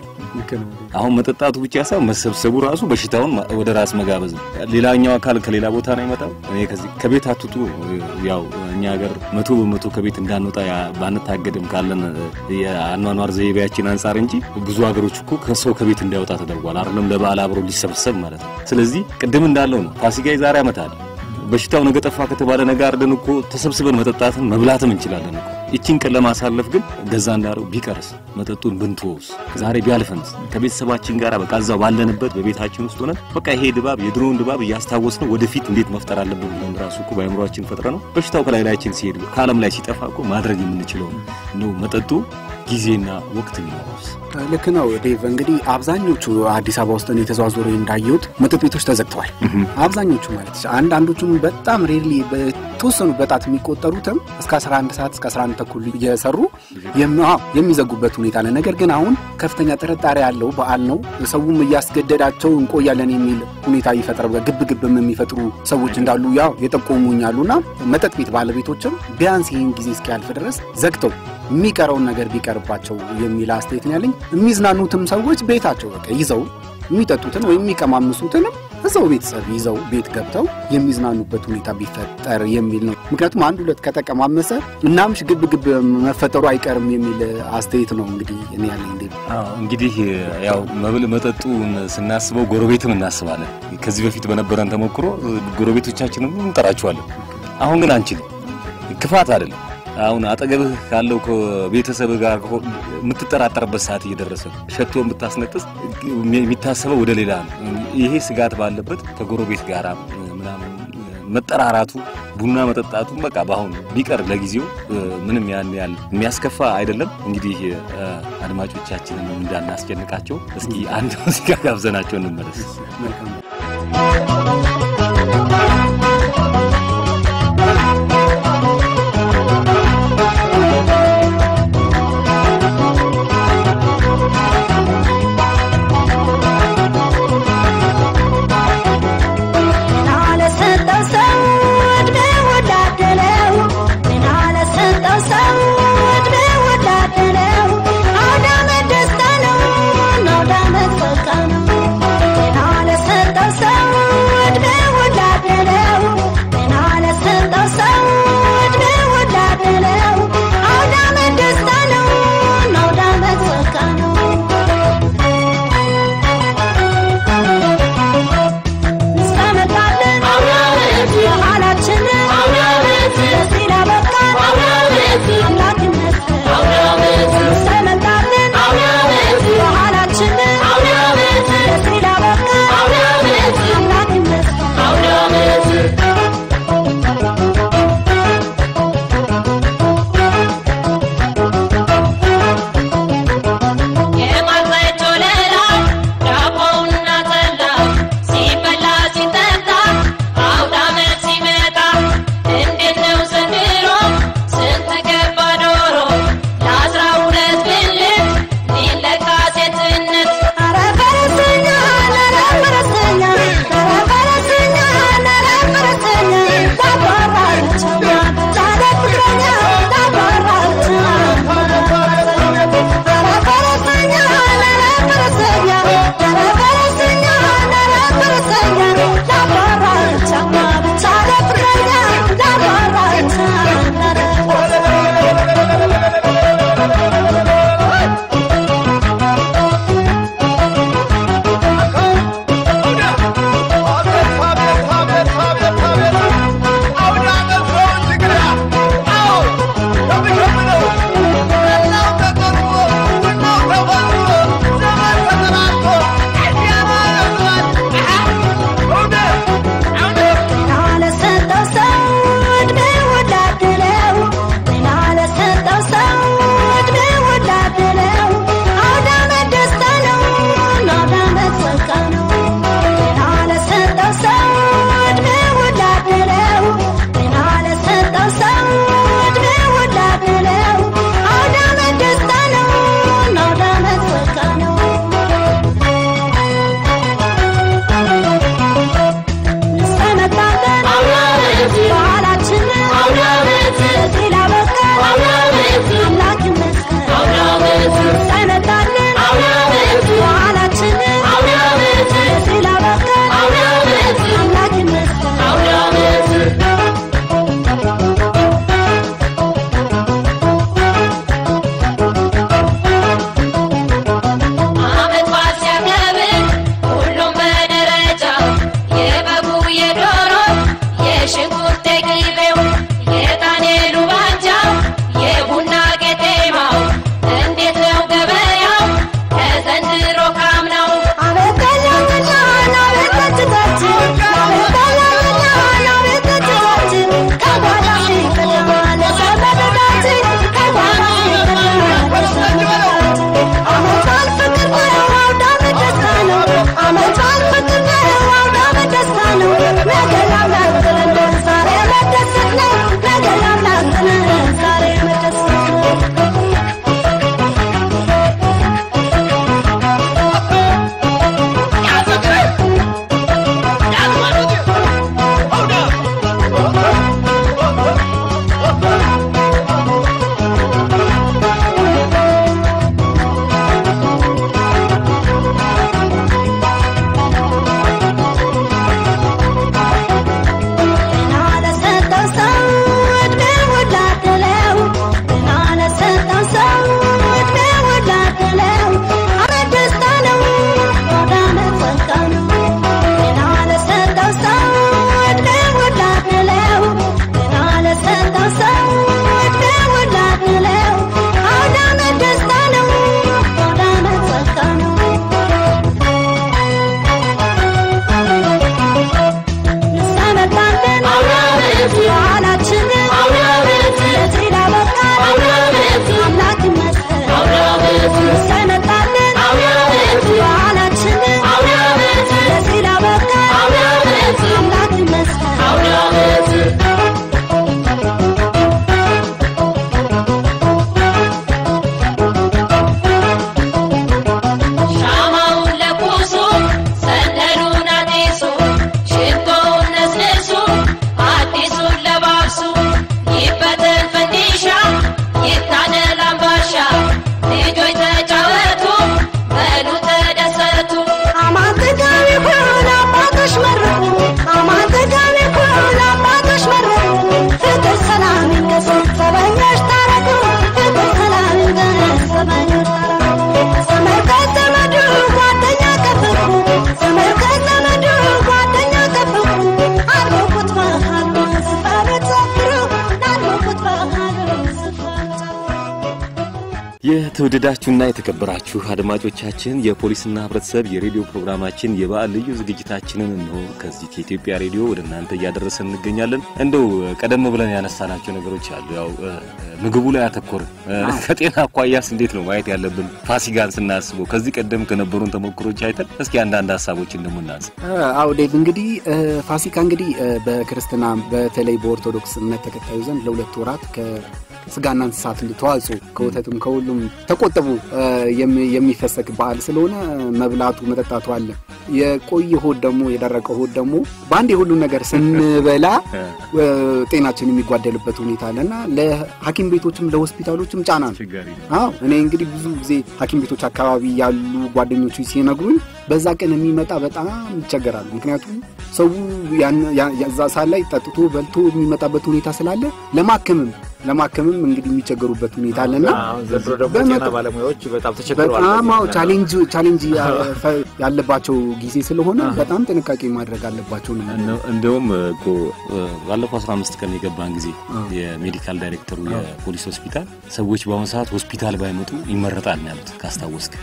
አሁን መጠጣቱ ብቻ ሳይሆን መሰብሰቡ ራሱ በሽታውን ወደ ራስ መጋበዝ ነው። ሌላኛው አካል ከሌላ ቦታ ነው ይመጣው። እኔ ከዚህ ከቤት አትውጡ። ያው እኛ ሀገር መቶ በመቶ ከቤት እንዳንወጣ ባንታገድም ካለን የአኗኗር ዘይቤያችን አንጻር እንጂ ብዙ ሀገሮች እኮ ከሰው ከቤት እንዳይወጣ ተደርጓል። አይደለም ለበዓል አብሮ ሊሰበሰብ ማለት ነው። ስለዚህ ቅድም እንዳለው ነው ፋሲካ የዛሬ ዓመት አለ በሽታው ነገ ጠፋ ከተባለ ነገ አርደን እኮ ተሰብስበን መጠጣትን መብላትም እንችላለን እኮ። ይቺን ቀን ለማሳለፍ ግን ገዛ እንዳለው ቢቀርስ መጠጡን ብንተወውስ? ዛሬ ቢያልፈንስ? ከቤተሰባችን ጋር በቃ እዛው ባለንበት በቤታችን ውስጥ ሆነን በቃ ይሄ ድባብ የድሮውን ድባብ እያስታወስ ነው ወደፊት እንዴት መፍጠር አለብን ብለን ራሱ እኮ በአእምሯችን ፈጥረ ነው በሽታው ከላይ ላያችን ሲሄድ ከዓለም ላይ ሲጠፋ እኮ ማድረግ የምንችለው ነው መጠጡ ጊዜና ወቅት ቢኖረውስ ልክ ነው ዴቭ። እንግዲህ አብዛኞቹ አዲስ አበባ ውስጥ እኔ የተዘዋወሩ እንዳየሁት መጠጥ ቤቶች ተዘግተዋል። አብዛኞቹ ማለት አንዳንዶቹም በጣም rarely በተወሰኑ በጣት የሚቆጠሩትም እስከ 11 ሰዓት እስከ 11 ተኩል እየሰሩ የሚዘጉበት ሁኔታ አለ። ነገር ግን አሁን ከፍተኛ ጥርጣሬ ያለው በዓል ነው፣ ሰውም እያስገደዳቸው እንቆያለን የሚል ሁኔታ ይፈጥር ግብ ግብም የሚፈጥሩ ሰዎች እንዳሉ ያው የጠቆሙኝ አሉና መጠጥ ቤት ባለቤቶችም ቢያንስ ይህን ጊዜ እስኪያልፍ ድረስ ዘግተው የሚቀረውን ነገር ቢቀርባቸው የሚል አስተያየት ነው ያለኝ። የሚዝናኑትም ሰዎች ቤታቸው በቃ ይዘው የሚጠጡትን ወይም የሚቀማምሱትንም እዛው ቤተሰብ ይዘው ቤት ገብተው የሚዝናኑበት ሁኔታ ቢፈጠር የሚል ነው። ምክንያቱም አንድ ሁለት ከተቀማመሰ እናምሽ ግብ ግብ መፈጠሩ አይቀርም የሚል አስተያየት ነው እንግዲህ እኔ ያለኝ እንግዲህ ያው መብል መጠጡን ስናስበው ጎረቤትም እናስባለን። ከዚህ በፊት በነበረን ተሞክሮ ጎረቤቶቻችንን እንጠራቸዋለን። አሁን ግን አንችልም። ክፋት አይደለም። አሁን አጠገብህ ካለው ከቤተሰብ ጋር የምትጠራጠርበት ሰዓት እየደረሰ ነው። ሸቶ የምታስነጥስ የሚታሰበው ወደ ሌላ ነው። ይሄ ስጋት ባለበት ከጎረቤት ጋር ምናምን መጠራራቱ ቡና መጠጣቱ በቃ በአሁኑ ቢቀር ለጊዜው ምንም ያን ያህል የሚያስከፋ አይደለም። እንግዲህ አድማጮቻችንን እንዳናስጨንቃቸው እስኪ አንድ ሙዚቃ ጋብዘናቸው እንመለስ። አድማጮቻችን የፖሊስና ህብረተሰብ የሬዲዮ ፕሮግራማችን የበዓል ልዩ ዝግጅታችንን እንሆ ከዚህ ከኢትዮጵያ ሬዲዮ ወደ እናንተ እያደረሰን እንገኛለን። እንደው ቀደም ብለን ያነሳናቸው ነገሮች አሉ። ያው ምግቡ ላይ አተኮር ከጤና አኳያስ እንዴት ነው ማየት ያለብን ፋሲካን ስናስበው ከዚህ ቀደም ከነበሩን ተሞክሮች አይተን እስኪ አንዳንድ ሀሳቦችን ደግሞ እናንሳ። አዎ ዴቭ እንግዲህ ፋሲካ እንግዲህ በክርስትና በተለይ በኦርቶዶክስ እምነት ተከታዩ ዘንድ ለሁለት ወራት ከስጋና እንስሳት ተዋጽኦ ከወተትም ከሁሉም ተቆጥቡ እ፣ የሚ- የሚፈሰክ በዓል ስለሆነ መብላቱ መጠጣቱ አለ። የቆየ ሆድ ደግሞ የደረቀ ሆድ ደግሞ በአንድ የሁሉ ነገር ስንበላ ጤናችን የሚጓደልበት ሁኔታ አለ እና ለሐኪም ቤቶችም ለሆስፒታሎችም ጫና ነው። አዎ እኔ እንግዲህ ብዙ ጊዜ ሐኪም ቤቶች አካባቢ ያሉ ጓደኞቹ ሲነግሩኝ በዛ ቀን የሚመጣ በጣም ይቸገራሉ። ምክንያቱም ሰው ያን- ያ- እዛ ሰዓት ላይ ጠጥቶ በልቶ የሚመጣበት ሁኔታ ስላለ ለማከምም ለማከምም እንግዲህ የሚቸገሩበት ሁኔታ አለና ባለሙያዎች በጣም challenge ያለባቸው ጊዜ ስለሆነ በጣም ጥንቃቄ ማድረግ አለባቸው ነው እንደውም እኮ ባለፈው 15 ቀን የገባን ጊዜ የ medical ዳይሬክተሩ የፖሊስ ሆስፒታል ሰዎች በአሁኑ ሰዓት ሆስፒታል ባይመጡ ይመረጣል ያሉት ካስታወስክ።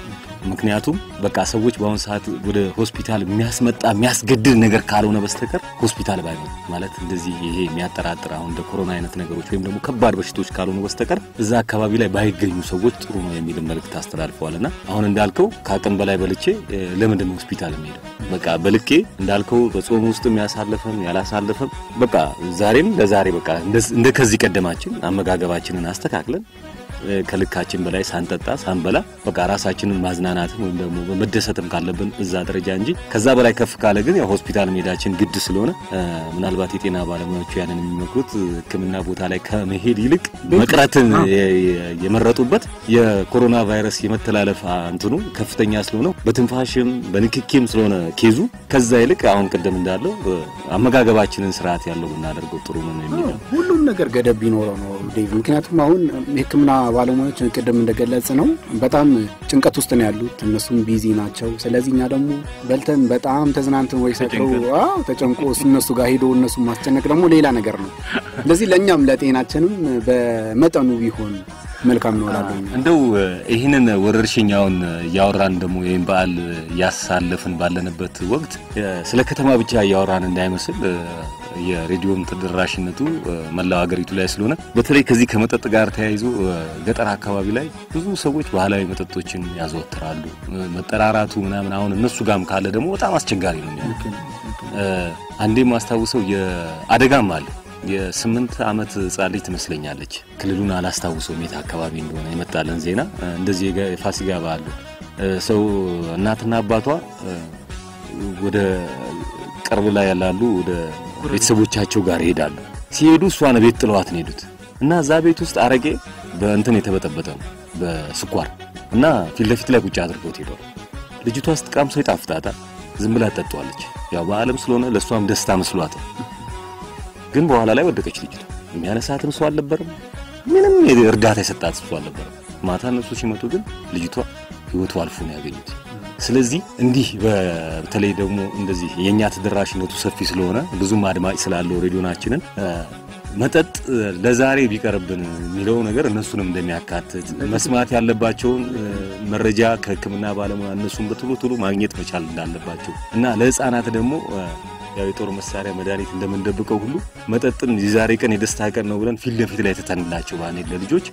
ምክንያቱም በቃ ሰዎች በአሁኑ ሰዓት ወደ ሆስፒታል የሚያስመጣ የሚያስገድድ ነገር ካልሆነ በስተቀር ሆስፒታል ባይመጡ ማለት እንደዚህ ይሄ የሚያጠራጥር አሁን እንደ ኮሮና አይነት ነገሮች ወይም ደግሞ ከባድ በሽቶች ካልሆኑ በስተቀር እዛ አካባቢ ላይ ባይገኙ ሰዎች ጥሩ ነው የሚል መልእክት አስተላልፈዋል። እና አሁን እንዳልከው ከአቅም በላይ በልቼ ለምንድን ሆስፒታል የሚሄደው? በቃ በልኬ እንዳልከው በጾም ውስጥም ያሳለፈም ያላሳለፈም በቃ ዛሬም ለዛሬ በቃ እንደ- ከዚህ ቀደማችን አመጋገባችንን አስተካክለን ከልካችን በላይ ሳንጠጣ ሳንበላ በቃ ራሳችንን ማዝናናትም ወይም ደግሞ መደሰትም ካለብን እዛ ደረጃ እንጂ ከዛ በላይ ከፍ ካለ ግን ያው ሆስፒታል መሄዳችን ግድ ስለሆነ ምናልባት የጤና ባለሙያዎቹ ያንን የሚመክሩት ሕክምና ቦታ ላይ ከመሄድ ይልቅ መቅረትን የመረጡበት የኮሮና ቫይረስ የመተላለፍ እንትኑ ከፍተኛ ስለሆነ በትንፋሽም በንክኪም ስለሆነ case ኡ ከዛ ይልቅ አሁን ቅድም እንዳለው አመጋገባችንን ስርዓት ያለው ብናደርገው ጥሩ ነው የሚለው ሁሉም ነገር ገደብ ቢኖረው ነው ምክንያቱም አሁን የህክምና ባለሙያዎች ቅድም እንደገለጽ ነው በጣም ጭንቀት ውስጥ ነው ያሉት፣ እነሱም busy ናቸው። ስለዚህ እኛ ደግሞ በልተን በጣም ተዝናንተን ወይ ሰክረው አዎ ተጨንቆ እነሱ ጋር ሄዶ እነሱ ማስጨነቅ ደግሞ ሌላ ነገር ነው። ስለዚህ ለእኛም ለጤናችንም በመጠኑ ቢሆን መልካም ነው እላለሁ። እንደው ይህንን ወረርሽኛውን እያወራን ደግሞ ይህን በዓል እያሳለፍን ባለንበት ወቅት ስለ ከተማ ብቻ እያወራን እንዳይመስል የሬዲዮም ተደራሽነቱ መላው ሀገሪቱ ላይ ስለሆነ በተለይ ከዚህ ከመጠጥ ጋር ተያይዞ ገጠር አካባቢ ላይ ብዙ ሰዎች ባህላዊ መጠጦችን ያዘወትራሉ። መጠራራቱ ምናምን አሁን እነሱ ጋም ካለ ደግሞ በጣም አስቸጋሪ ነው አንዴ የማስታውሰው የአደጋም አለ የስምንት ዓመት ህጻን ልጅ ትመስለኛለች። ክልሉን አላስታውሰውም የት አካባቢ እንደሆነ የመጣለን ዜና እንደዚህ የፋሲካ በዓል እ፣ ሰው እናትና አባቷ ወደ ቅርብ ላይ ያላሉ ወደ ቤተሰቦቻቸው ጋር ይሄዳሉ። ሲሄዱ እሷን ቤት ጥለዋት ነው ሄዱት እና እዛ ቤት ውስጥ አረቄ በእንትን የተበጠበጠ ነው በስኳር እና ፊት ለፊት ላይ ቁጭ አድርገውት ሄደዋል። ልጅቷ ስትቃም ሰው ይጣፍጣታል። ዝም ብላ ጠጧለች። ያው በዓለም ስለሆነ ለእሷም ደስታ መስሏት ግን በኋላ ላይ ወደቀች ልጅቷ። የሚያነሳትም ሰው አልነበረም። ምንም እርዳታ የሰጣት ሰው አልነበረም። ማታ እነሱ ሲመጡ ግን ልጅቷ ህይወቱ አልፎ ነው ያገኙት። ስለዚህ እንዲህ በተለይ ደግሞ እንደዚህ የእኛ ተደራሽነቱ ሰፊ ስለሆነ ብዙም አድማጭ ስላለው ሬዲዮናችንን መጠጥ ለዛሬ ቢቀርብን የሚለው ነገር እነሱንም እንደሚያካትት መስማት ያለባቸውን መረጃ ከሕክምና ባለሙያ እነሱን በቶሎ ቶሎ ማግኘት መቻል እንዳለባቸው እና ለሕፃናት ደግሞ ያው የጦር መሳሪያ መድኃኒት እንደምንደብቀው ሁሉ መጠጥን የዛሬ ቀን የደስታ ቀን ነው ብለን ፊት ለፊት ላይ ትተንላቸው ባንሄድ ለልጆች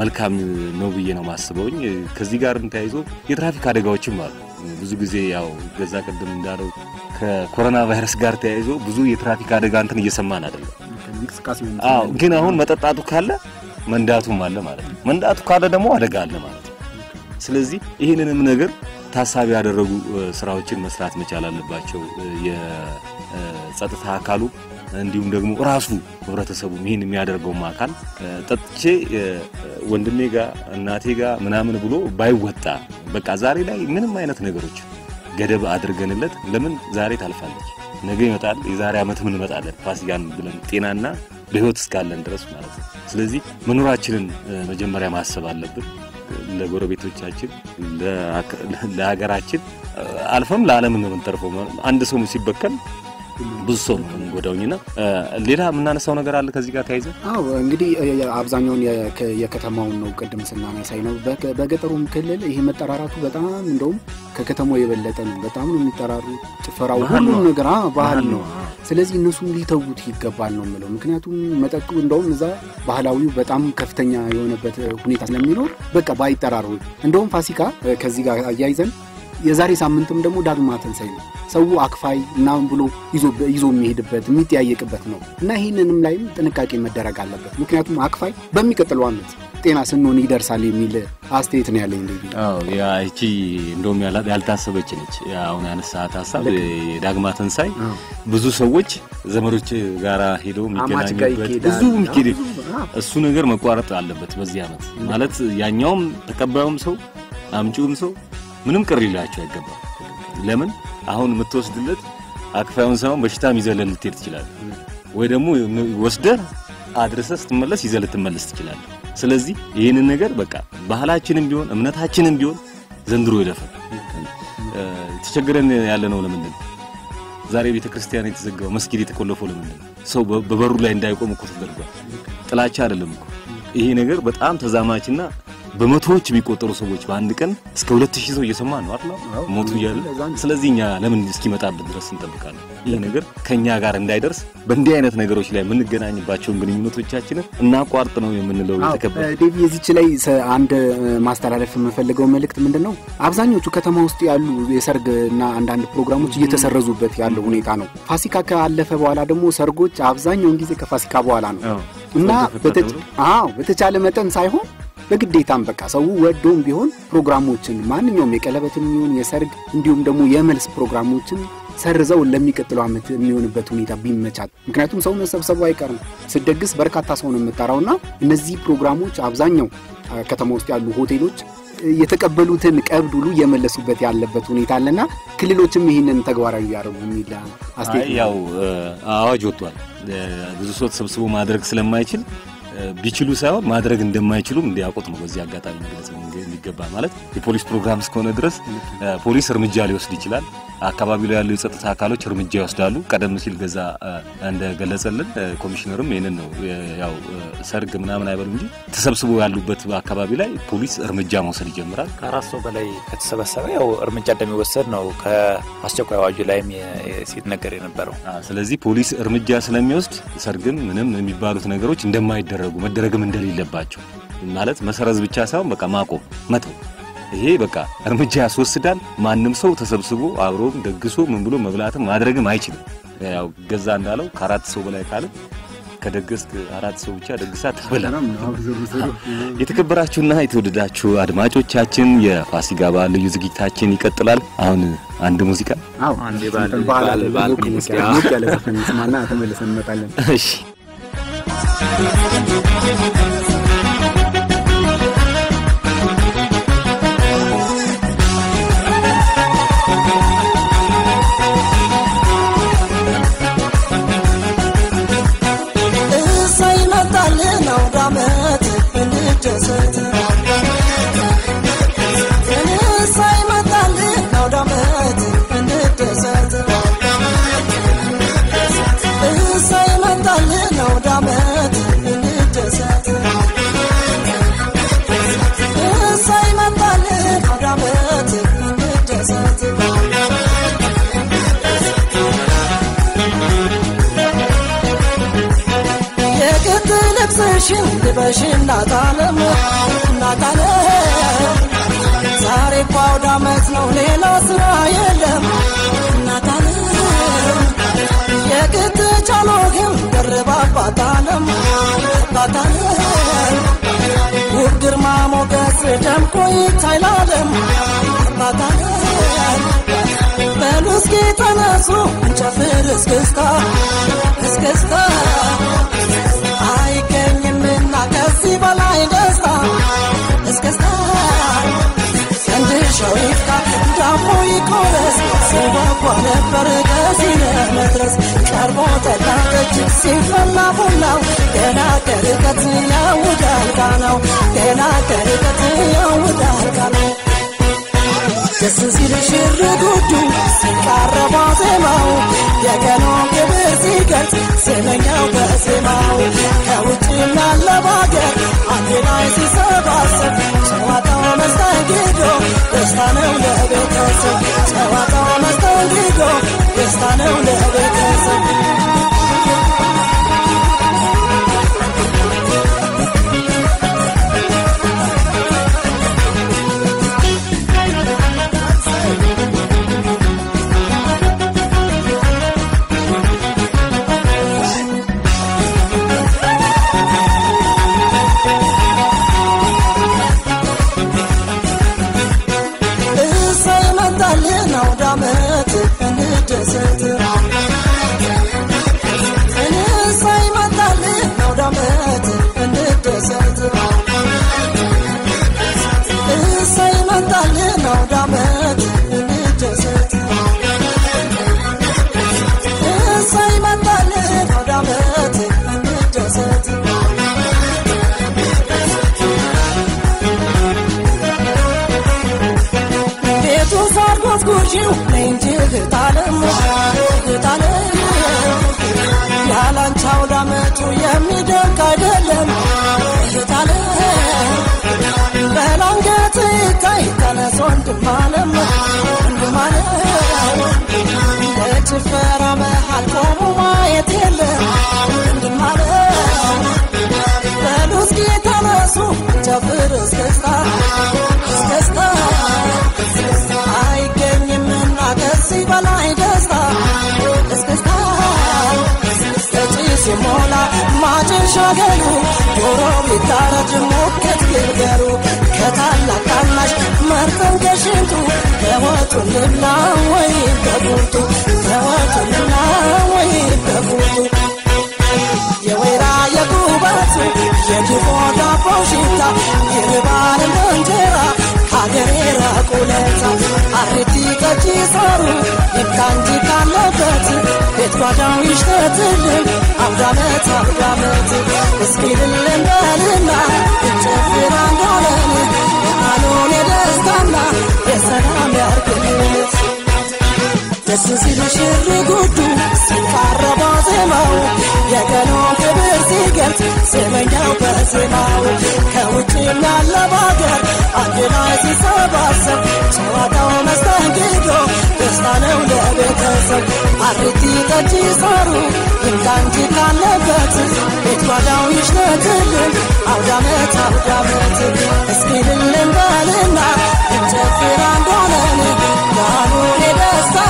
መልካም ነው ብዬ ነው ማስበውኝ። ከዚህ ጋር ተያይዞ የትራፊክ አደጋዎችም አሉ። ብዙ ጊዜ ያው ገዛ ቅድም እንዳለው ከኮሮና ቫይረስ ጋር ተያይዞ ብዙ የትራፊክ አደጋ እንትን እየሰማን አይደለም። አዎ ግን አሁን መጠጣቱ ካለ መንዳቱም አለ ማለት ነው። መንዳቱ ካለ ደግሞ አደጋ አለ ማለት ነው። ስለዚህ ይህንንም ነገር ታሳቢ ያደረጉ ስራዎችን መስራት መቻል አለባቸው የጸጥታ አካሉ እንዲሁም ደግሞ ራሱ ህብረተሰቡ ይህን የሚያደርገውም አካል ጠጥቼ ወንድሜ ጋር እናቴ ጋር ምናምን ብሎ ባይወጣ በቃ ዛሬ ላይ ምንም አይነት ነገሮች ገደብ አድርገንለት ለምን ዛሬ ታልፋለች፣ ነገ ይመጣል፣ የዛሬ ዓመትም እንመጣለን ፋሲካን ብለን ጤናና በህይወት እስካለን ድረስ ማለት ነው። ስለዚህ መኖራችንን መጀመሪያ ማሰብ አለብን። ለጎረቤቶቻችን፣ ለሀገራችን አልፈም ለዓለም ነው አንድ ሰው ሲበከል ብዙ ሰው ነው የሚጎዳውኝና ሌላ የምናነሳው ነገር አለ ከዚህ ጋር ተያይዘ አዎ እንግዲህ አብዛኛውን የከ- የከተማውን ነው ቅድም ስናነሳይ ነው። በገ- በገጠሩም ክልል ይሄ መጠራራቱ በጣም እንደውም ከከተማው የበለጠ ነው። በጣም ነው የሚጠራሩ። ጭፈራው፣ ሁሉም ነገር ባህል ነው። ስለዚህ እነሱም ሊተዉት ይገባል ነው የምለው። ምክንያቱም መጠጡ እንደውም እዛ ባህላዊው በጣም ከፍተኛ የሆነበት ሁኔታ ስለሚኖር በቃ ባይጠራሩ። እንደውም ፋሲካ ከዚህ ጋር አያይዘን የዛሬ ሳምንትም ደግሞ ዳግማ ትንሣኤ ነው። ሰው አክፋይ ምናምን ብሎ ይዞ የሚሄድበት የሚጠያየቅበት ነው እና ይህንንም ላይም ጥንቃቄ መደረግ አለበት። ምክንያቱም አክፋይ በሚቀጥለው ዓመት ጤና ስንሆን ይደርሳል የሚል አስተያየት ነው ያለኝ። እንዴ አዎ ያ እቺ እንደውም ያልታሰበች ነች። አሁን ያነሳት ሀሳብ የዳግማ ትንሣኤ ብዙ ሰዎች ዘመዶች ጋራ ሄደው የሚገናኙበት ብዙ አዎ። እሱ ነገር መቋረጥ አለበት በዚህ ዓመት ማለት ያኛውም ተቀባዩም ሰው አምጪውም ሰው ምንም ቅር ሊላቸው አይገባም። ለምን አሁን የምትወስድለት አክፋዩን ሳይሆን በሽታም ይዘህ ልትሄድ ትችላለህ፣ ወይ ደግሞ ወስደህ አድርሰህ ስትመለስ ይዘህ ልትመለስ ትችላለህ። ስለዚህ ይህንን ነገር በቃ ባህላችንም ቢሆን እምነታችንም ቢሆን ዘንድሮ ይለፈል። ተቸግረን ያለ ነው። ለምንድን ነው ዛሬ ቤተ ክርስቲያን የተዘጋው መስጊድ የተቆለፈው? ለምንድን ሰው በበሩ ላይ እንዳይቆም እኮ ተደርጓል። ጥላቻ አይደለም እኮ ይሄ ነገር በጣም ተዛማችና በመቶዎች የሚቆጠሩ ሰዎች በአንድ ቀን እስከ ሁለት ሺህ ሰው እየሰማ ነው አይደል? ሞቱ እያለ ስለዚህ እኛ ለምን እስኪመጣብን ድረስ እንጠብቃለን? ይህ ነገር ከእኛ ጋር እንዳይደርስ በእንዲህ አይነት ነገሮች ላይ የምንገናኝባቸውን ግንኙነቶቻችንን እናቋርጥ ነው የምንለው። የተከበረ ዴቪ የዚች ላይ ሰ- አንድ ማስተላለፍ የምፈልገው መልእክት ምንድን ነው? አብዛኞቹ ከተማ ውስጥ ያሉ የሰርግ እና አንዳንድ ፕሮግራሞች እየተሰረዙበት ያለው ሁኔታ ነው። ፋሲካ ካለፈ በኋላ ደግሞ ሰርጎች አብዛኛውን ጊዜ ከፋሲካ በኋላ ነው እና በተቻለ መጠን ሳይሆን በግዴታም በቃ ሰው ወዶም ቢሆን ፕሮግራሞችን ማንኛውም የቀለበትም ይሁን የሰርግ እንዲሁም ደግሞ የመልስ ፕሮግራሞችን ሰርዘው ለሚቀጥለው ዓመት የሚሆንበት ሁኔታ ቢመቻት። ምክንያቱም ሰው መሰብሰቡ አይቀርም። ስደግስ በርካታ ሰው ነው የምጠራው እና እነዚህ ፕሮግራሞች አብዛኛው ከተማ ውስጥ ያሉ ሆቴሎች የተቀበሉትን ቀብድ ሁሉ እየመለሱበት ያለበት ሁኔታ አለና ክልሎችም ይህንን ተግባራዊ ያደርጉ የሚል አስተያየት ያው አዋጅ ወጥቷል። ብዙ ሰው ተሰብስቦ ማድረግ ስለማይችል ቢችሉ ሳይሆን ማድረግ እንደማይችሉም እንዲያውቁት ነው በዚህ አጋጣሚ መግለጽ የሚገባ ማለት የፖሊስ ፕሮግራም እስከሆነ ድረስ ፖሊስ እርምጃ ሊወስድ ይችላል። አካባቢው ላይ ያሉ የጸጥታ አካሎች እርምጃ ይወስዳሉ። ቀደም ሲል ገዛ እንደገለጸልን ኮሚሽነርም ይህንን ነው ያው ሰርግ ምናምን አይበሉ እንጂ ተሰብስቦ ያሉበት አካባቢ ላይ ፖሊስ እርምጃ መውሰድ ይጀምራል። ከአራት ሰው በላይ ከተሰበሰበ ያው እርምጃ እንደሚወሰድ ነው ከአስቸኳይ አዋጁ ላይም ሲነገር የነበረው። ስለዚህ ፖሊስ እርምጃ ስለሚወስድ ሰርግም ምንም የሚባሉት ነገሮች እንደማይደረጉ መደረግም እንደሌለባቸው ማለት መሰረዝ ብቻ ሳይሆን በቃ ማቆም መተው ይሄ በቃ እርምጃ ያስወስዳል። ማንም ሰው ተሰብስቦ አብሮም ደግሶ ምን ብሎ መብላትም ማድረግም አይችልም። ያው ገዛ እንዳለው ከአራት ሰው በላይ ካለ ከደገስክ አራት ሰው ብቻ ደግሳ ተበላ። የተከበራችሁና የተወደዳችሁ አድማጮቻችን የፋሲካ በዓል ልዩ ዝግጅታችን ይቀጥላል። አሁን አንድ ሙዚቃ ያለ- ተመልሰን እንመጣለን። እሺ just a ልብስሽን ልበሽ እናታለም እናታለም ዛሬ እኮ አውደ ዓመት ነው ሌላ ስራ የለም። እናታለም የቅጥ ጫሎህም ደርባ አባታለም አባታለም ውብ ግርማ ሞገስ ደምቆ ይታይላለም አባታለም በሉ እስኪ ተነሱ እንጨፍር እስክስታ እስክስታ ከዚህ በላይ ደስታ እስክስታ እንድሻው ይፍታ ዳሞ ይቆረስ ሲጓጓ ነበር ከዚህ ለመድረስ ቀርቦ ጠላ ጠጅ ሲፈላ ቡናው ገና ከርቀት ያውዳል ቃናው ገና ከርቀት ያውዳል ቃናው ደስ ሲል ሽር ጉዱ ሲቃረባ ዜማው የቀኑ ሲገልጽ ዜመኛው በዜማው። ከውጭም ያለ ባገር አንድ ላይ ሲሰባሰብ ጨዋታው መስተንግዶ ደስታ ነው ለቤተሰብ። ጨዋታው መስተንግዶ ደስታ ነው ለቤተሰብ እህታለም ያላንቺ አውደ ዓመቱ የሚደንቅ አይደለም እህታለም በላንገት ይታይ ተነስ ወንድማለም ወንድማለም ተነሱ ጨፍር እስክስታ እስክስታ አይገኝምና ከዚህ በላይ ደስታ እስክስታ ጭስ ሲሞላ ማጭሻ ገሉ ዶሮ ቢታረድ ሞከት ግልገሉ ከታላቅ ታናሽ መርጠን ከሽንቱ ከወጡ ልብላ ወይ በቡቱ ከወጡ ልብላ ወይ በቡቱ የወይራ የጉባቱ የድፎ ዳቦ ሽታ ይርባል እንጀራ ከአገሬ ራቁለታ አሬቲ ጠጪ ሳሩ ይብቃ ካለበት ቤት ጓዳው ይሽተትልን አውዳመት አውዳመት እስኪ ልልን በልና የቃሉን የደስታና የሰላም ያርግልን ደስ ሲል ሽር ጉዱ ሲቃረባ ዜማው የቀኑን ክብር ሲገልጽ ዜመኛው በዜማው ከውጭም ያለ ባገር አንድ ላይ ሲሰባሰብ ጨዋታው መስተንግዶ ደስታ ነው ለቤተሰብ። አሪቲ ጠጅ ሳሩ ይምጣ እንጂ ካለበት ቤት ጓዳው ይሽነትልን አውዳመት አውዳመት እስኪ ልልን በልና እንጨፍር አንድ ሆነን ያኑን የደስታና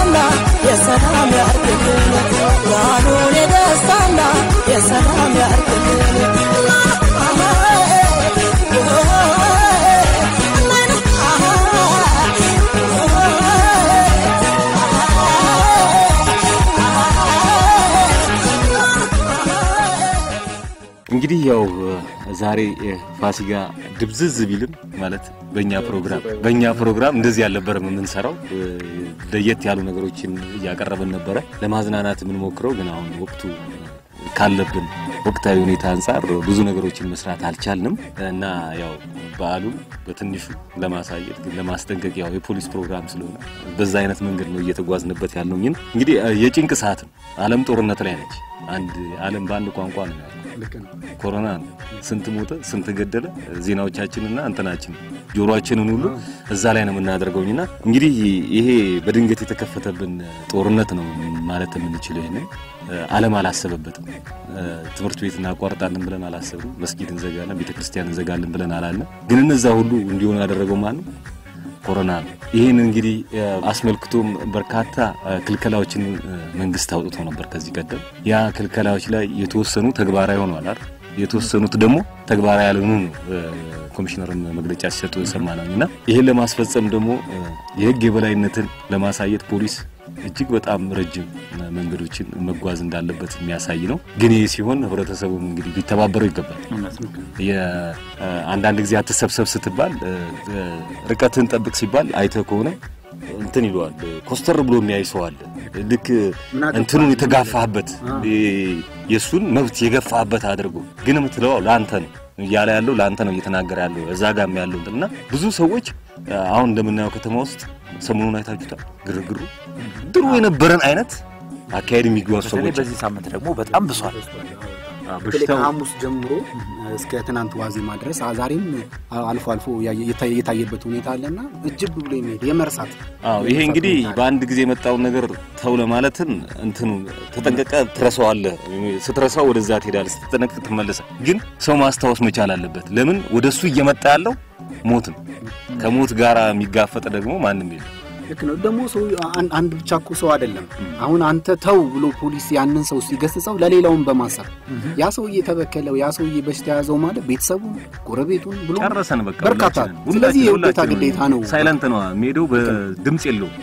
ዛሬ ፋሲካ ድብዝዝ ቢልም ማለት በእኛ ፕሮግራም በእኛ ፕሮግራም እንደዚህ አልነበረም የምንሰራው። ለየት ያሉ ነገሮችን እያቀረብን ነበረ ለማዝናናት የምንሞክረው። ግን አሁን ወቅቱ ካለብን ወቅታዊ ሁኔታ አንጻር ብዙ ነገሮችን መስራት አልቻልንም እና ያው በዓሉን በትንሹ ለማሳየት ግን ለማስጠንቀቅ ያው የፖሊስ ፕሮግራም ስለሆነ በዛ አይነት መንገድ ነው እየተጓዝንበት ያለው። እንግዲህ የጭንቅ ሰዓት ነው። ዓለም ጦርነት ላይ ነች። አንድ ዓለም በአንድ ቋንቋ ነው ኮሮና ነው። ስንት ሞተ፣ ስንት ገደለ፣ ዜናዎቻችንና እንትናችን ጆሮአችንን ሁሉ እዛ ላይ ነው የምናደርገውኝና እንግዲህ ይሄ በድንገት የተከፈተብን ጦርነት ነው ማለት የምንችለው። ይህንን ዓለም አላሰበበትም። ትምህርት ቤት እናቋርጣለን ብለን አላሰብም። መስጊድ እንዘጋለን፣ ቤተ ክርስቲያን እንዘጋለን ብለን አላለም። ግን እነዛ ሁሉ እንዲሆኑ ያደረገው ማን ነው? ኮሮና ነው። ይህን እንግዲህ አስመልክቶም በርካታ ክልከላዎችን መንግስት አውጥቶ ነበር ከዚህ ቀደም። ያ ክልከላዎች ላይ የተወሰኑ ተግባራዊ ሆኗል አይደል? የተወሰኑት ደግሞ ተግባራዊ ያልሆኑ ነው መግለጫ ሲሰጡ የሰማ ነው እና ይህን ለማስፈጸም ደግሞ የህግ የበላይነትን ለማሳየት ፖሊስ እጅግ በጣም ረጅም መንገዶችን መጓዝ እንዳለበት የሚያሳይ ነው። ግን ይህ ሲሆን ህብረተሰቡም እንግዲህ ሊተባበረው ይገባል። አንዳንድ ጊዜ አትሰብሰብ ስትባል ርቀትህን ጠብቅ ሲባል አይተህ ከሆነ እንትን ይለዋል። ኮስተር ብሎ የሚያይ ሰው አለ። ልክ እንትኑን የተጋፋህበት የእሱን መብት የገፋህበት አድርጎ ግን የምትለው ለአንተ ነው እያለ ያለው ለአንተ ነው እየተናገረ ያለው እዛ ጋም ያለው እና ብዙ ሰዎች አሁን እንደምናየው ከተማ ውስጥ ሰሞኑን አይታችሁታል። ግርግሩ ድሮ የነበረን አይነት አካሄድ የሚጓዙ ሰዎች በዚህ ሳምንት ደግሞ በጣም ብሷል። አዎ፣ በተለይ በሽታው ከሐሙስ ጀምሮ እስከ ትናንት ዋዜማ ድረስ ዛሬም አልፎ አልፎ የታየበት ሁኔታ አለና እጅብ ብሎ የሚሄድ የመርሳት አዎ ይሄ እንግዲህ በአንድ ጊዜ የመጣውን ነገር ተው ለማለትን እንትኑ ተጠንቀቀ ትረሳዋለህ። ስትረሳው ወደዛ ትሄዳለህ፣ ስትጠነቀቅ ትመለሳል። ግን ሰው ማስታወስ መቻል አለበት። ለምን ወደ እሱ እየመጣ ያለው ሞት ነው። ከሞት ጋር የሚጋፈጥ ደግሞ ማንም የለም። ልክ ነው ደግሞ ሰው አን- አንድ ብቻ እኮ ሰው አይደለም። አሁን አንተ ተው ብሎ ፖሊስ ያንን ሰው ሲገስጸው ለሌላውን በማሰብ ያ ሰውዬ ተበከለው ያ ሰውዬ በሽታ ያዘው ማለት ቤተሰቡን፣ ጎረቤቱን ብሎ ጨረሰን በቃ በርካታ ስለዚህ የውዴታ ግዴታ ነው። ሳይለንት ነው የሚሄደው። በድምፅ የለውም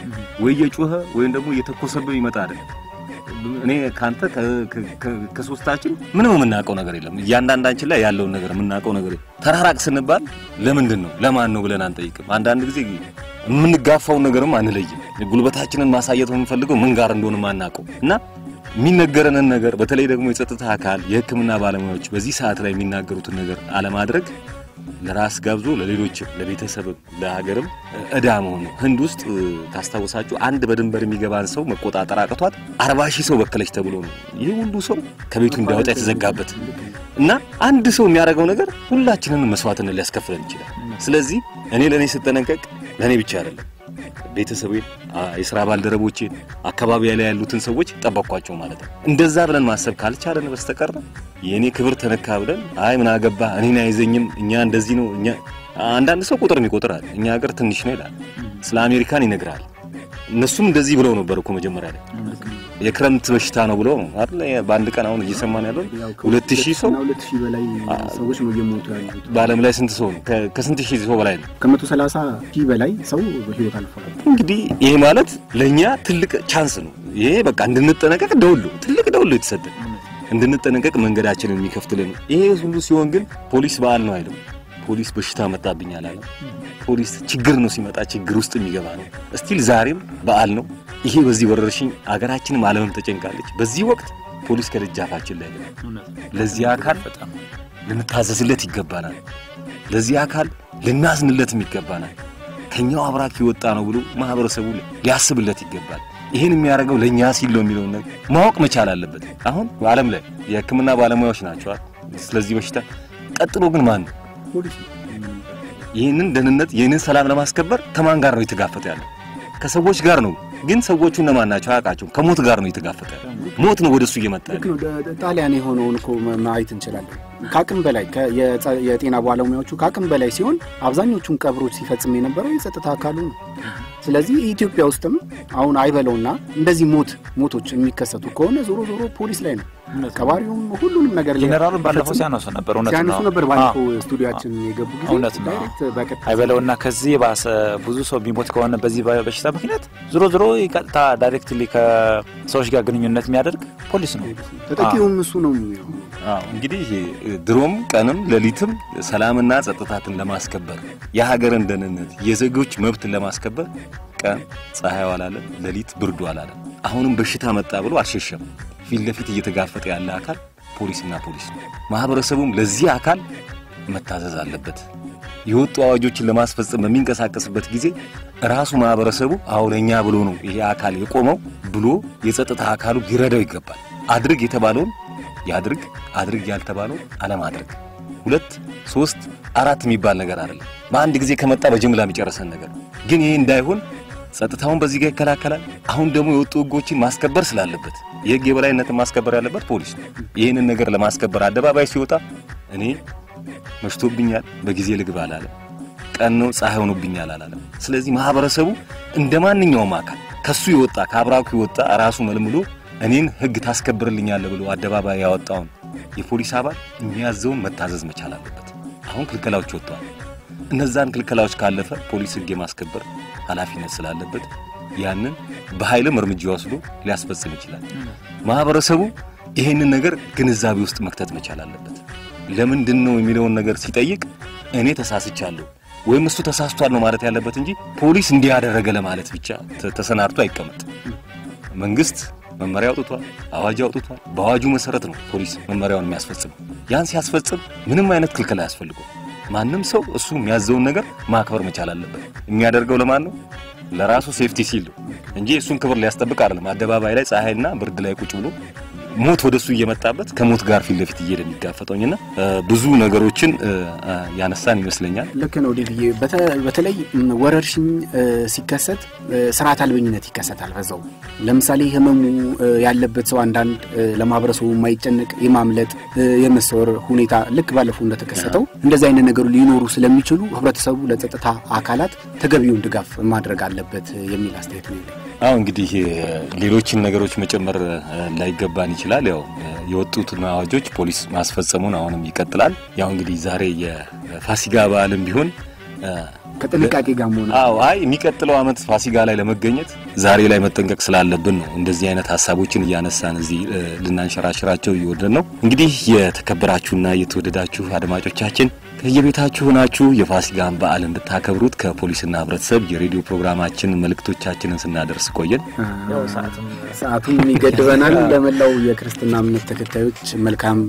ወይ እየጮኸ ወይም ደግሞ እየተኮሰብህ ይመጣ አይደለም። እኔ ከአንተ ከሶስታችን ምንም የምናውቀው ነገር የለም። እያንዳንዳችን ላይ ያለውን ነገር የምናውቀው ነገር ተራራቅ ስንባል ለምንድን ነው ለማን ነው ብለን አንጠይቅም። አንዳንድ ጊዜ የምንጋፋውን ነገርም አንለይም። ጉልበታችንን ማሳየት የምንፈልገው ምን ጋር እንደሆነ ማናውቀው እና የሚነገረንን ነገር በተለይ ደግሞ የጸጥታ አካል የሕክምና ባለሙያዎች በዚህ ሰዓት ላይ የሚናገሩትን ነገር አለማድረግ ለራስ ጋብዞ ለሌሎችም ለቤተሰብም ለሀገርም እዳ መሆኑ ህንድ ውስጥ እ፣ ካስታወሳችሁ አንድ በድንበር የሚገባን ሰው መቆጣጠር አቅቷት አርባ ሺህ ሰው በከለች ተብሎ ነው። ይህ ሁሉ ሰው ከቤቱ እንዲያወጣ የተዘጋበት እና አንድ ሰው የሚያደርገው ነገር ሁላችንን መስዋዕትነት ሊያስከፍለን ይችላል። ስለዚህ እኔ ለእኔ ስጠነቀቅ ለእኔ ብቻ አይደለም ቤተሰቤን፣ የስራ ባልደረቦቼን፣ አካባቢ ላይ ያሉትን ሰዎች ጠበቅኳቸው ማለት ነው። እንደዛ ብለን ማሰብ ካልቻለን በስተቀር የእኔ ክብር ተነካ ብለን አይ ምን አገባ እኔን አይዘኝም እኛ እንደዚህ ነው እኛ አንዳንድ ሰው ቁጥር አለ። እኛ ሀገር ትንሽ ነው ይላል። ስለ አሜሪካን ይነግራል። እነሱም እንደዚህ ብለው ነበር እኮ መጀመሪያ ላይ የክረምት በሽታ ነው ብለው ነው አይደል? በአንድ ቀን አሁን እየሰማን ያለው ሁለት ሺህ ሰው በላይ ሰዎች ነው እየሞቱ ያሉት። በዓለም ላይ ስንት ሰው ነው? ከስንት ሺህ ሰው በላይ ነው። ከመቶ ሰላሳ ሺህ በላይ ሰው በህይወት አልፏል። እንግዲህ ይሄ ማለት ለእኛ ትልቅ chance ነው። ይሄ በቃ እንድንጠነቀቅ ደውሉ ትልቅ ደውሉ የተሰጠን እንድንጠነቀቅ መንገዳችንን የሚከፍትልን ይሄ ሁሉ ሲሆን ግን ፖሊስ በዓል ነው አይልም። ፖሊስ በሽታ መጣብኝ አላለም። ፖሊስ ችግር ነው ሲመጣ ችግር ውስጥ የሚገባ ነው። still ዛሬም በዓል ነው። ይሄ በዚህ ወረርሽኝ አገራችንም ዓለምም ተጨንቃለች። በዚህ ወቅት ፖሊስ ከደጃፋችን ላይ ለዚህ አካል ልንታዘዝለት ይገባናል። ለዚህ አካል ልናዝንለትም ይገባናል። ከኛው አብራክ የወጣ ነው ብሎ ማህበረሰቡ ሊያስብለት ይገባል። ይህን የሚያደርገው ለእኛ ሲል ነው የሚለውን ነገር ማወቅ መቻል አለበት። አሁን በዓለም ላይ የሕክምና ባለሙያዎች ናቸዋል ስለዚህ በሽታ። ቀጥሎ ግን ማን ነው? ፖሊስ ይህንን ደህንነት ይህንን ሰላም ለማስከበር ከማን ጋር ነው የተጋፈጠ ያለው? ከሰዎች ጋር ነው። ግን ሰዎቹ እነማን ናቸው? አያውቃቸውም። ከሞት ጋር ነው የተጋፈጠ ሞት ነው ወደሱ እየመጣ ያለው። ጣሊያን የሆነውን እኮ ማየት እንችላለን። ከአቅም በላይ የጤና ባለሙያዎቹ ከአቅም በላይ ሲሆን አብዛኞቹን ቀብሮች ሲፈጽም የነበረው የጸጥታ አካሉ ነው። ስለዚህ ኢትዮጵያ ውስጥም አሁን አይበለውና እንደዚህ ሞት ሞቶች የሚከሰቱ ከሆነ ዞሮ ዞሮ ፖሊስ ላይ ነው። ቀባሪውም ሁሉንም ነገር ጄኔራሉን ባለፈው ሲያነሱ ነበር። እውነት ሲያነሱ ነው። ነበር ባለፈው ስቱዲያችን የገቡ ጊዜ እውነት ነው። አይበለውና ከዚህ የባሰ ብዙ ሰው የሚሞት ከሆነ በዚህ በሽታ ምክንያት ዞሮ ዞሮ ቀጥታ directly ከሰዎች ጋር ግንኙነት የሚያደርግ ፖሊስ ነው። ተጠቂውም እሱ ነው እንግዲህ ድሮም ቀንም ሌሊትም ሰላምና ጸጥታን ለማስከበር የሀገርን ደህንነት የዜጎች መብትን ለማስከበር ቀን ፀሐዩ አላለም፣ ሌሊት ብርዱ አላለም። አሁንም በሽታ መጣ ብሎ አልሸሸም። ፊት ለፊት እየተጋፈጠ ያለ አካል ፖሊስና ፖሊስ ነው። ማህበረሰቡም ለዚህ አካል መታዘዝ አለበት። የወጡ አዋጆችን ለማስፈጸም በሚንቀሳቀስበት ጊዜ ራሱ ማህበረሰቡ አሁነኛ ብሎ ነው ይሄ አካል የቆመው ብሎ የጸጥታ አካሉ ሊረዳው ይገባል። አድርግ የተባለውን ያድርግ፣ አድርግ ያልተባለው አለማድረግ። ሁለት ሶስት አራት የሚባል ነገር አይደለም። በአንድ ጊዜ ከመጣ በጅምላ የሚጨርሰን ነገር ግን ይሄ እንዳይሆን ጸጥታውን በዚህ ጋር ይከላከላል። አሁን ደግሞ የወጡ ህጎችን ማስከበር ስላለበት የህግ የበላይነትን ማስከበር ያለበት ፖሊስ ነው። ይህንን ነገር ለማስከበር አደባባይ ሲወጣ እኔ መሽቶብኛል በጊዜ ልግባ አላለም። ቀን ነው ፀሐይ ሆኖብኛል አላለም። ስለዚህ ማህበረሰቡ እንደ ማንኛውም አካል ከሱ የወጣ ከአብራኩ የወጣ ራሱ መልምሎ እኔን ህግ ታስከብርልኛለህ ብሎ አደባባይ ያወጣውን የፖሊስ አባል የሚያዘውን መታዘዝ መቻል አለበት። አሁን ክልከላዎች ወጥተዋል። እነዛን ክልከላዎች ካለፈ ፖሊስ ህግ የማስከበር ኃላፊነት ስላለበት ያንን በኃይልም እርምጃ ወስዶ ሊያስፈጽም ይችላል። ማህበረሰቡ ይሄንን ነገር ግንዛቤ ውስጥ መክተት መቻል አለበት። ለምንድን ነው የሚለውን ነገር ሲጠይቅ እኔ ተሳስቻለሁ ወይም እሱ ተሳስቷል ነው ማለት ያለበት እንጂ ፖሊስ እንዲህ ያደረገ ለማለት ብቻ ተሰናድቶ አይቀመጥ። መንግስት መመሪያ አውጥቷል፣ አዋጅ አውጥቷል። በአዋጁ መሰረት ነው ፖሊስ መመሪያውን የሚያስፈጽመው። ያን ሲያስፈጽም ምንም አይነት ክልክል አያስፈልገው። ማንም ሰው እሱ የሚያዘውን ነገር ማክበር መቻል አለበት። የሚያደርገው ለማን ነው? ለራሱ ሴፍቲ ሲል እንጂ እሱን ክብር ሊያስጠብቅ አይደለም። አደባባይ ላይ ፀሐይና ብርድ ላይ ቁጭ ብሎ ሞት ወደሱ እየመጣበት ከሞት ጋር ፊት ለፊት እየሄደ የሚጋፈጠውኝና ብዙ ነገሮችን ያነሳን ይመስለኛል። ልክ ነው በተ- በተለይ ወረርሽኝ ሲከሰት ስርዓት አልበኝነት ይከሰታል። በዛው ለምሳሌ ህመሙ ያለበት ሰው አንዳንድ ለማህበረሰቡ የማይጨነቅ የማምለጥ የመሰወር ሁኔታ ልክ ባለፈው እንደተከሰተው እንደዚህ አይነት ነገሩ ሊኖሩ ስለሚችሉ ህብረተሰቡ ለጸጥታ አካላት ተገቢውን ድጋፍ ማድረግ አለበት የሚል አስተያየት ነው አሁ እንግዲህ ሌሎችን ነገሮች መጨመር ላይገባን ይችላል። ያው የወጡትን አዋጆች ፖሊስ ማስፈጸሙን አሁንም ይቀጥላል። ያው እንግዲህ ዛሬ የፋሲጋ በዓልም ቢሆን ከጥንቃቄ ጋር መሆን አዎ አይ የሚቀጥለው ዓመት ፋሲጋ ላይ ለመገኘት ዛሬ ላይ መጠንቀቅ ስላለብን ነው እንደዚህ አይነት ሀሳቦችን እያነሳን እዚህ ልናንሸራሽራቸው እየወደን ነው። እንግዲህ የተከበራችሁና የተወደዳችሁ አድማጮቻችን ከየቤታችሁ ሆናችሁ የፋሲጋን በዓል እንድታከብሩት ከፖሊስና ህብረተሰብ የሬዲዮ ፕሮግራማችን መልእክቶቻችንን ስናደርስ ቆየን። ሰዓቱም ይገድበናል። ለመላው የክርስትና እምነት ተከታዮች መልካም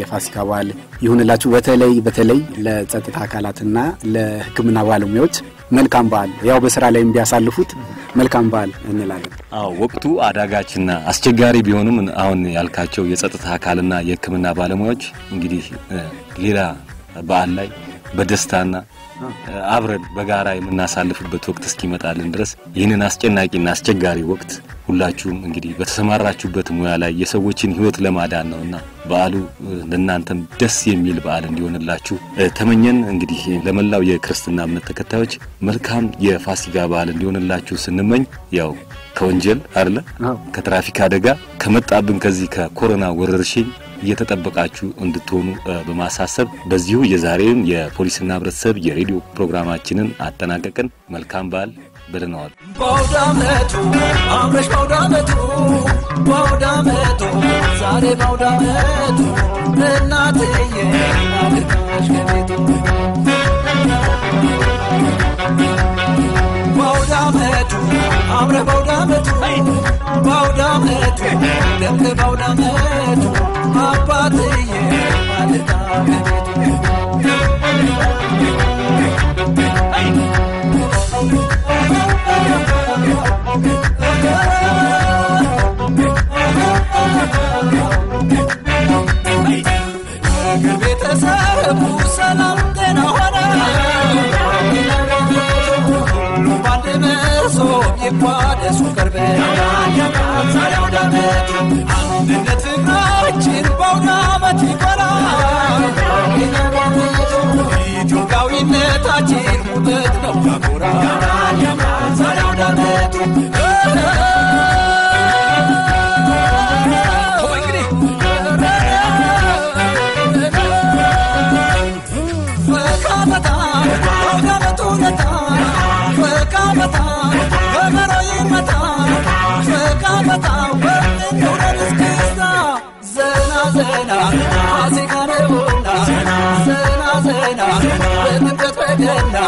የፋሲካ በዓል ይሁንላችሁ። በተለይ በተለይ ለጸጥታ አካላትና ለሕክምና ባለሙያዎች መልካም በዓል ያው በስራ ላይ ቢያሳልፉት መልካም በዓል እንላለን። አዎ ወቅቱ አዳጋችና አስቸጋሪ ቢሆንም አሁን ያልካቸው የጸጥታ አካልና የህክምና ባለሙያዎች እንግዲህ ሌላ በዓል ላይ በደስታና አብረን በጋራ የምናሳልፍበት ወቅት እስኪመጣልን ድረስ ይህንን አስጨናቂና አስቸጋሪ ወቅት ሁላችሁም እንግዲህ በተሰማራችሁበት ሙያ ላይ የሰዎችን ህይወት ለማዳን ነውና በዓሉ ለእናንተም ደስ የሚል በዓል እንዲሆንላችሁ ተመኘን። እንግዲህ ለመላው የክርስትና እምነት ተከታዮች መልካም የፋሲጋ በዓል እንዲሆንላችሁ ስንመኝ ያው ከወንጀል አዎ። ከትራፊክ አደጋ ከመጣብን ከዚህ ከኮሮና ወረርሽኝ እየተጠበቃችሁ እንድትሆኑ በማሳሰብ በዚሁ የዛሬውን የፖሊስና ህብረተሰብ የሬዲዮ ፕሮግራማችንን አጠናቀቅን። መልካም በዓል ዋሉ። በአውዳመቱ አምረሽ በአውዳመቱ በአውዳመቱ ዛሬ በአውዳመቱ እናትዬ ናፍቃሽ ከቤቱ በአውዳመቱ አምረ በአውዳመቱ አባትዬ ከቤቱ ቤተሰቡ ሰላም ጤና ይቋደሱ ቅርብ ዛሬ አውደ ዓመቱ አንድነት ፍቅራችን በአውደ ዓመት ኢትዮጵያዊነታችን ውበት ነው ያኮራል ዛሬ አውደ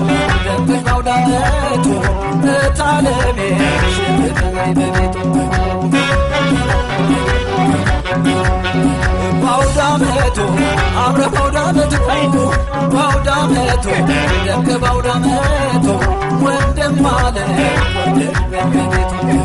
ደምቀሽ በአውዳመቱ እታለሜ ሽብርቀይ በቤቱ በአውዳመቱ አምረህ በአውዳመቱ በአውዳመቱ ደምቀ በአውዳመቱ ወንድም አለ ወንድም በቤቱ ነው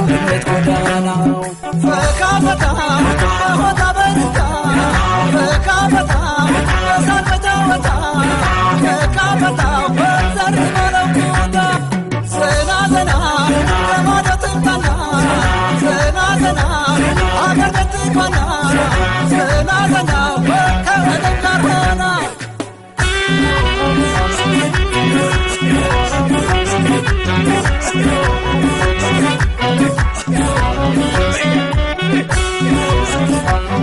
የአንድነት ጎዳናው ፈካ ፈታ በሆታ በርታ ፈካ ፈታ በሳቅ በጨዋታ ፈካ ፈታ በዘር ዘና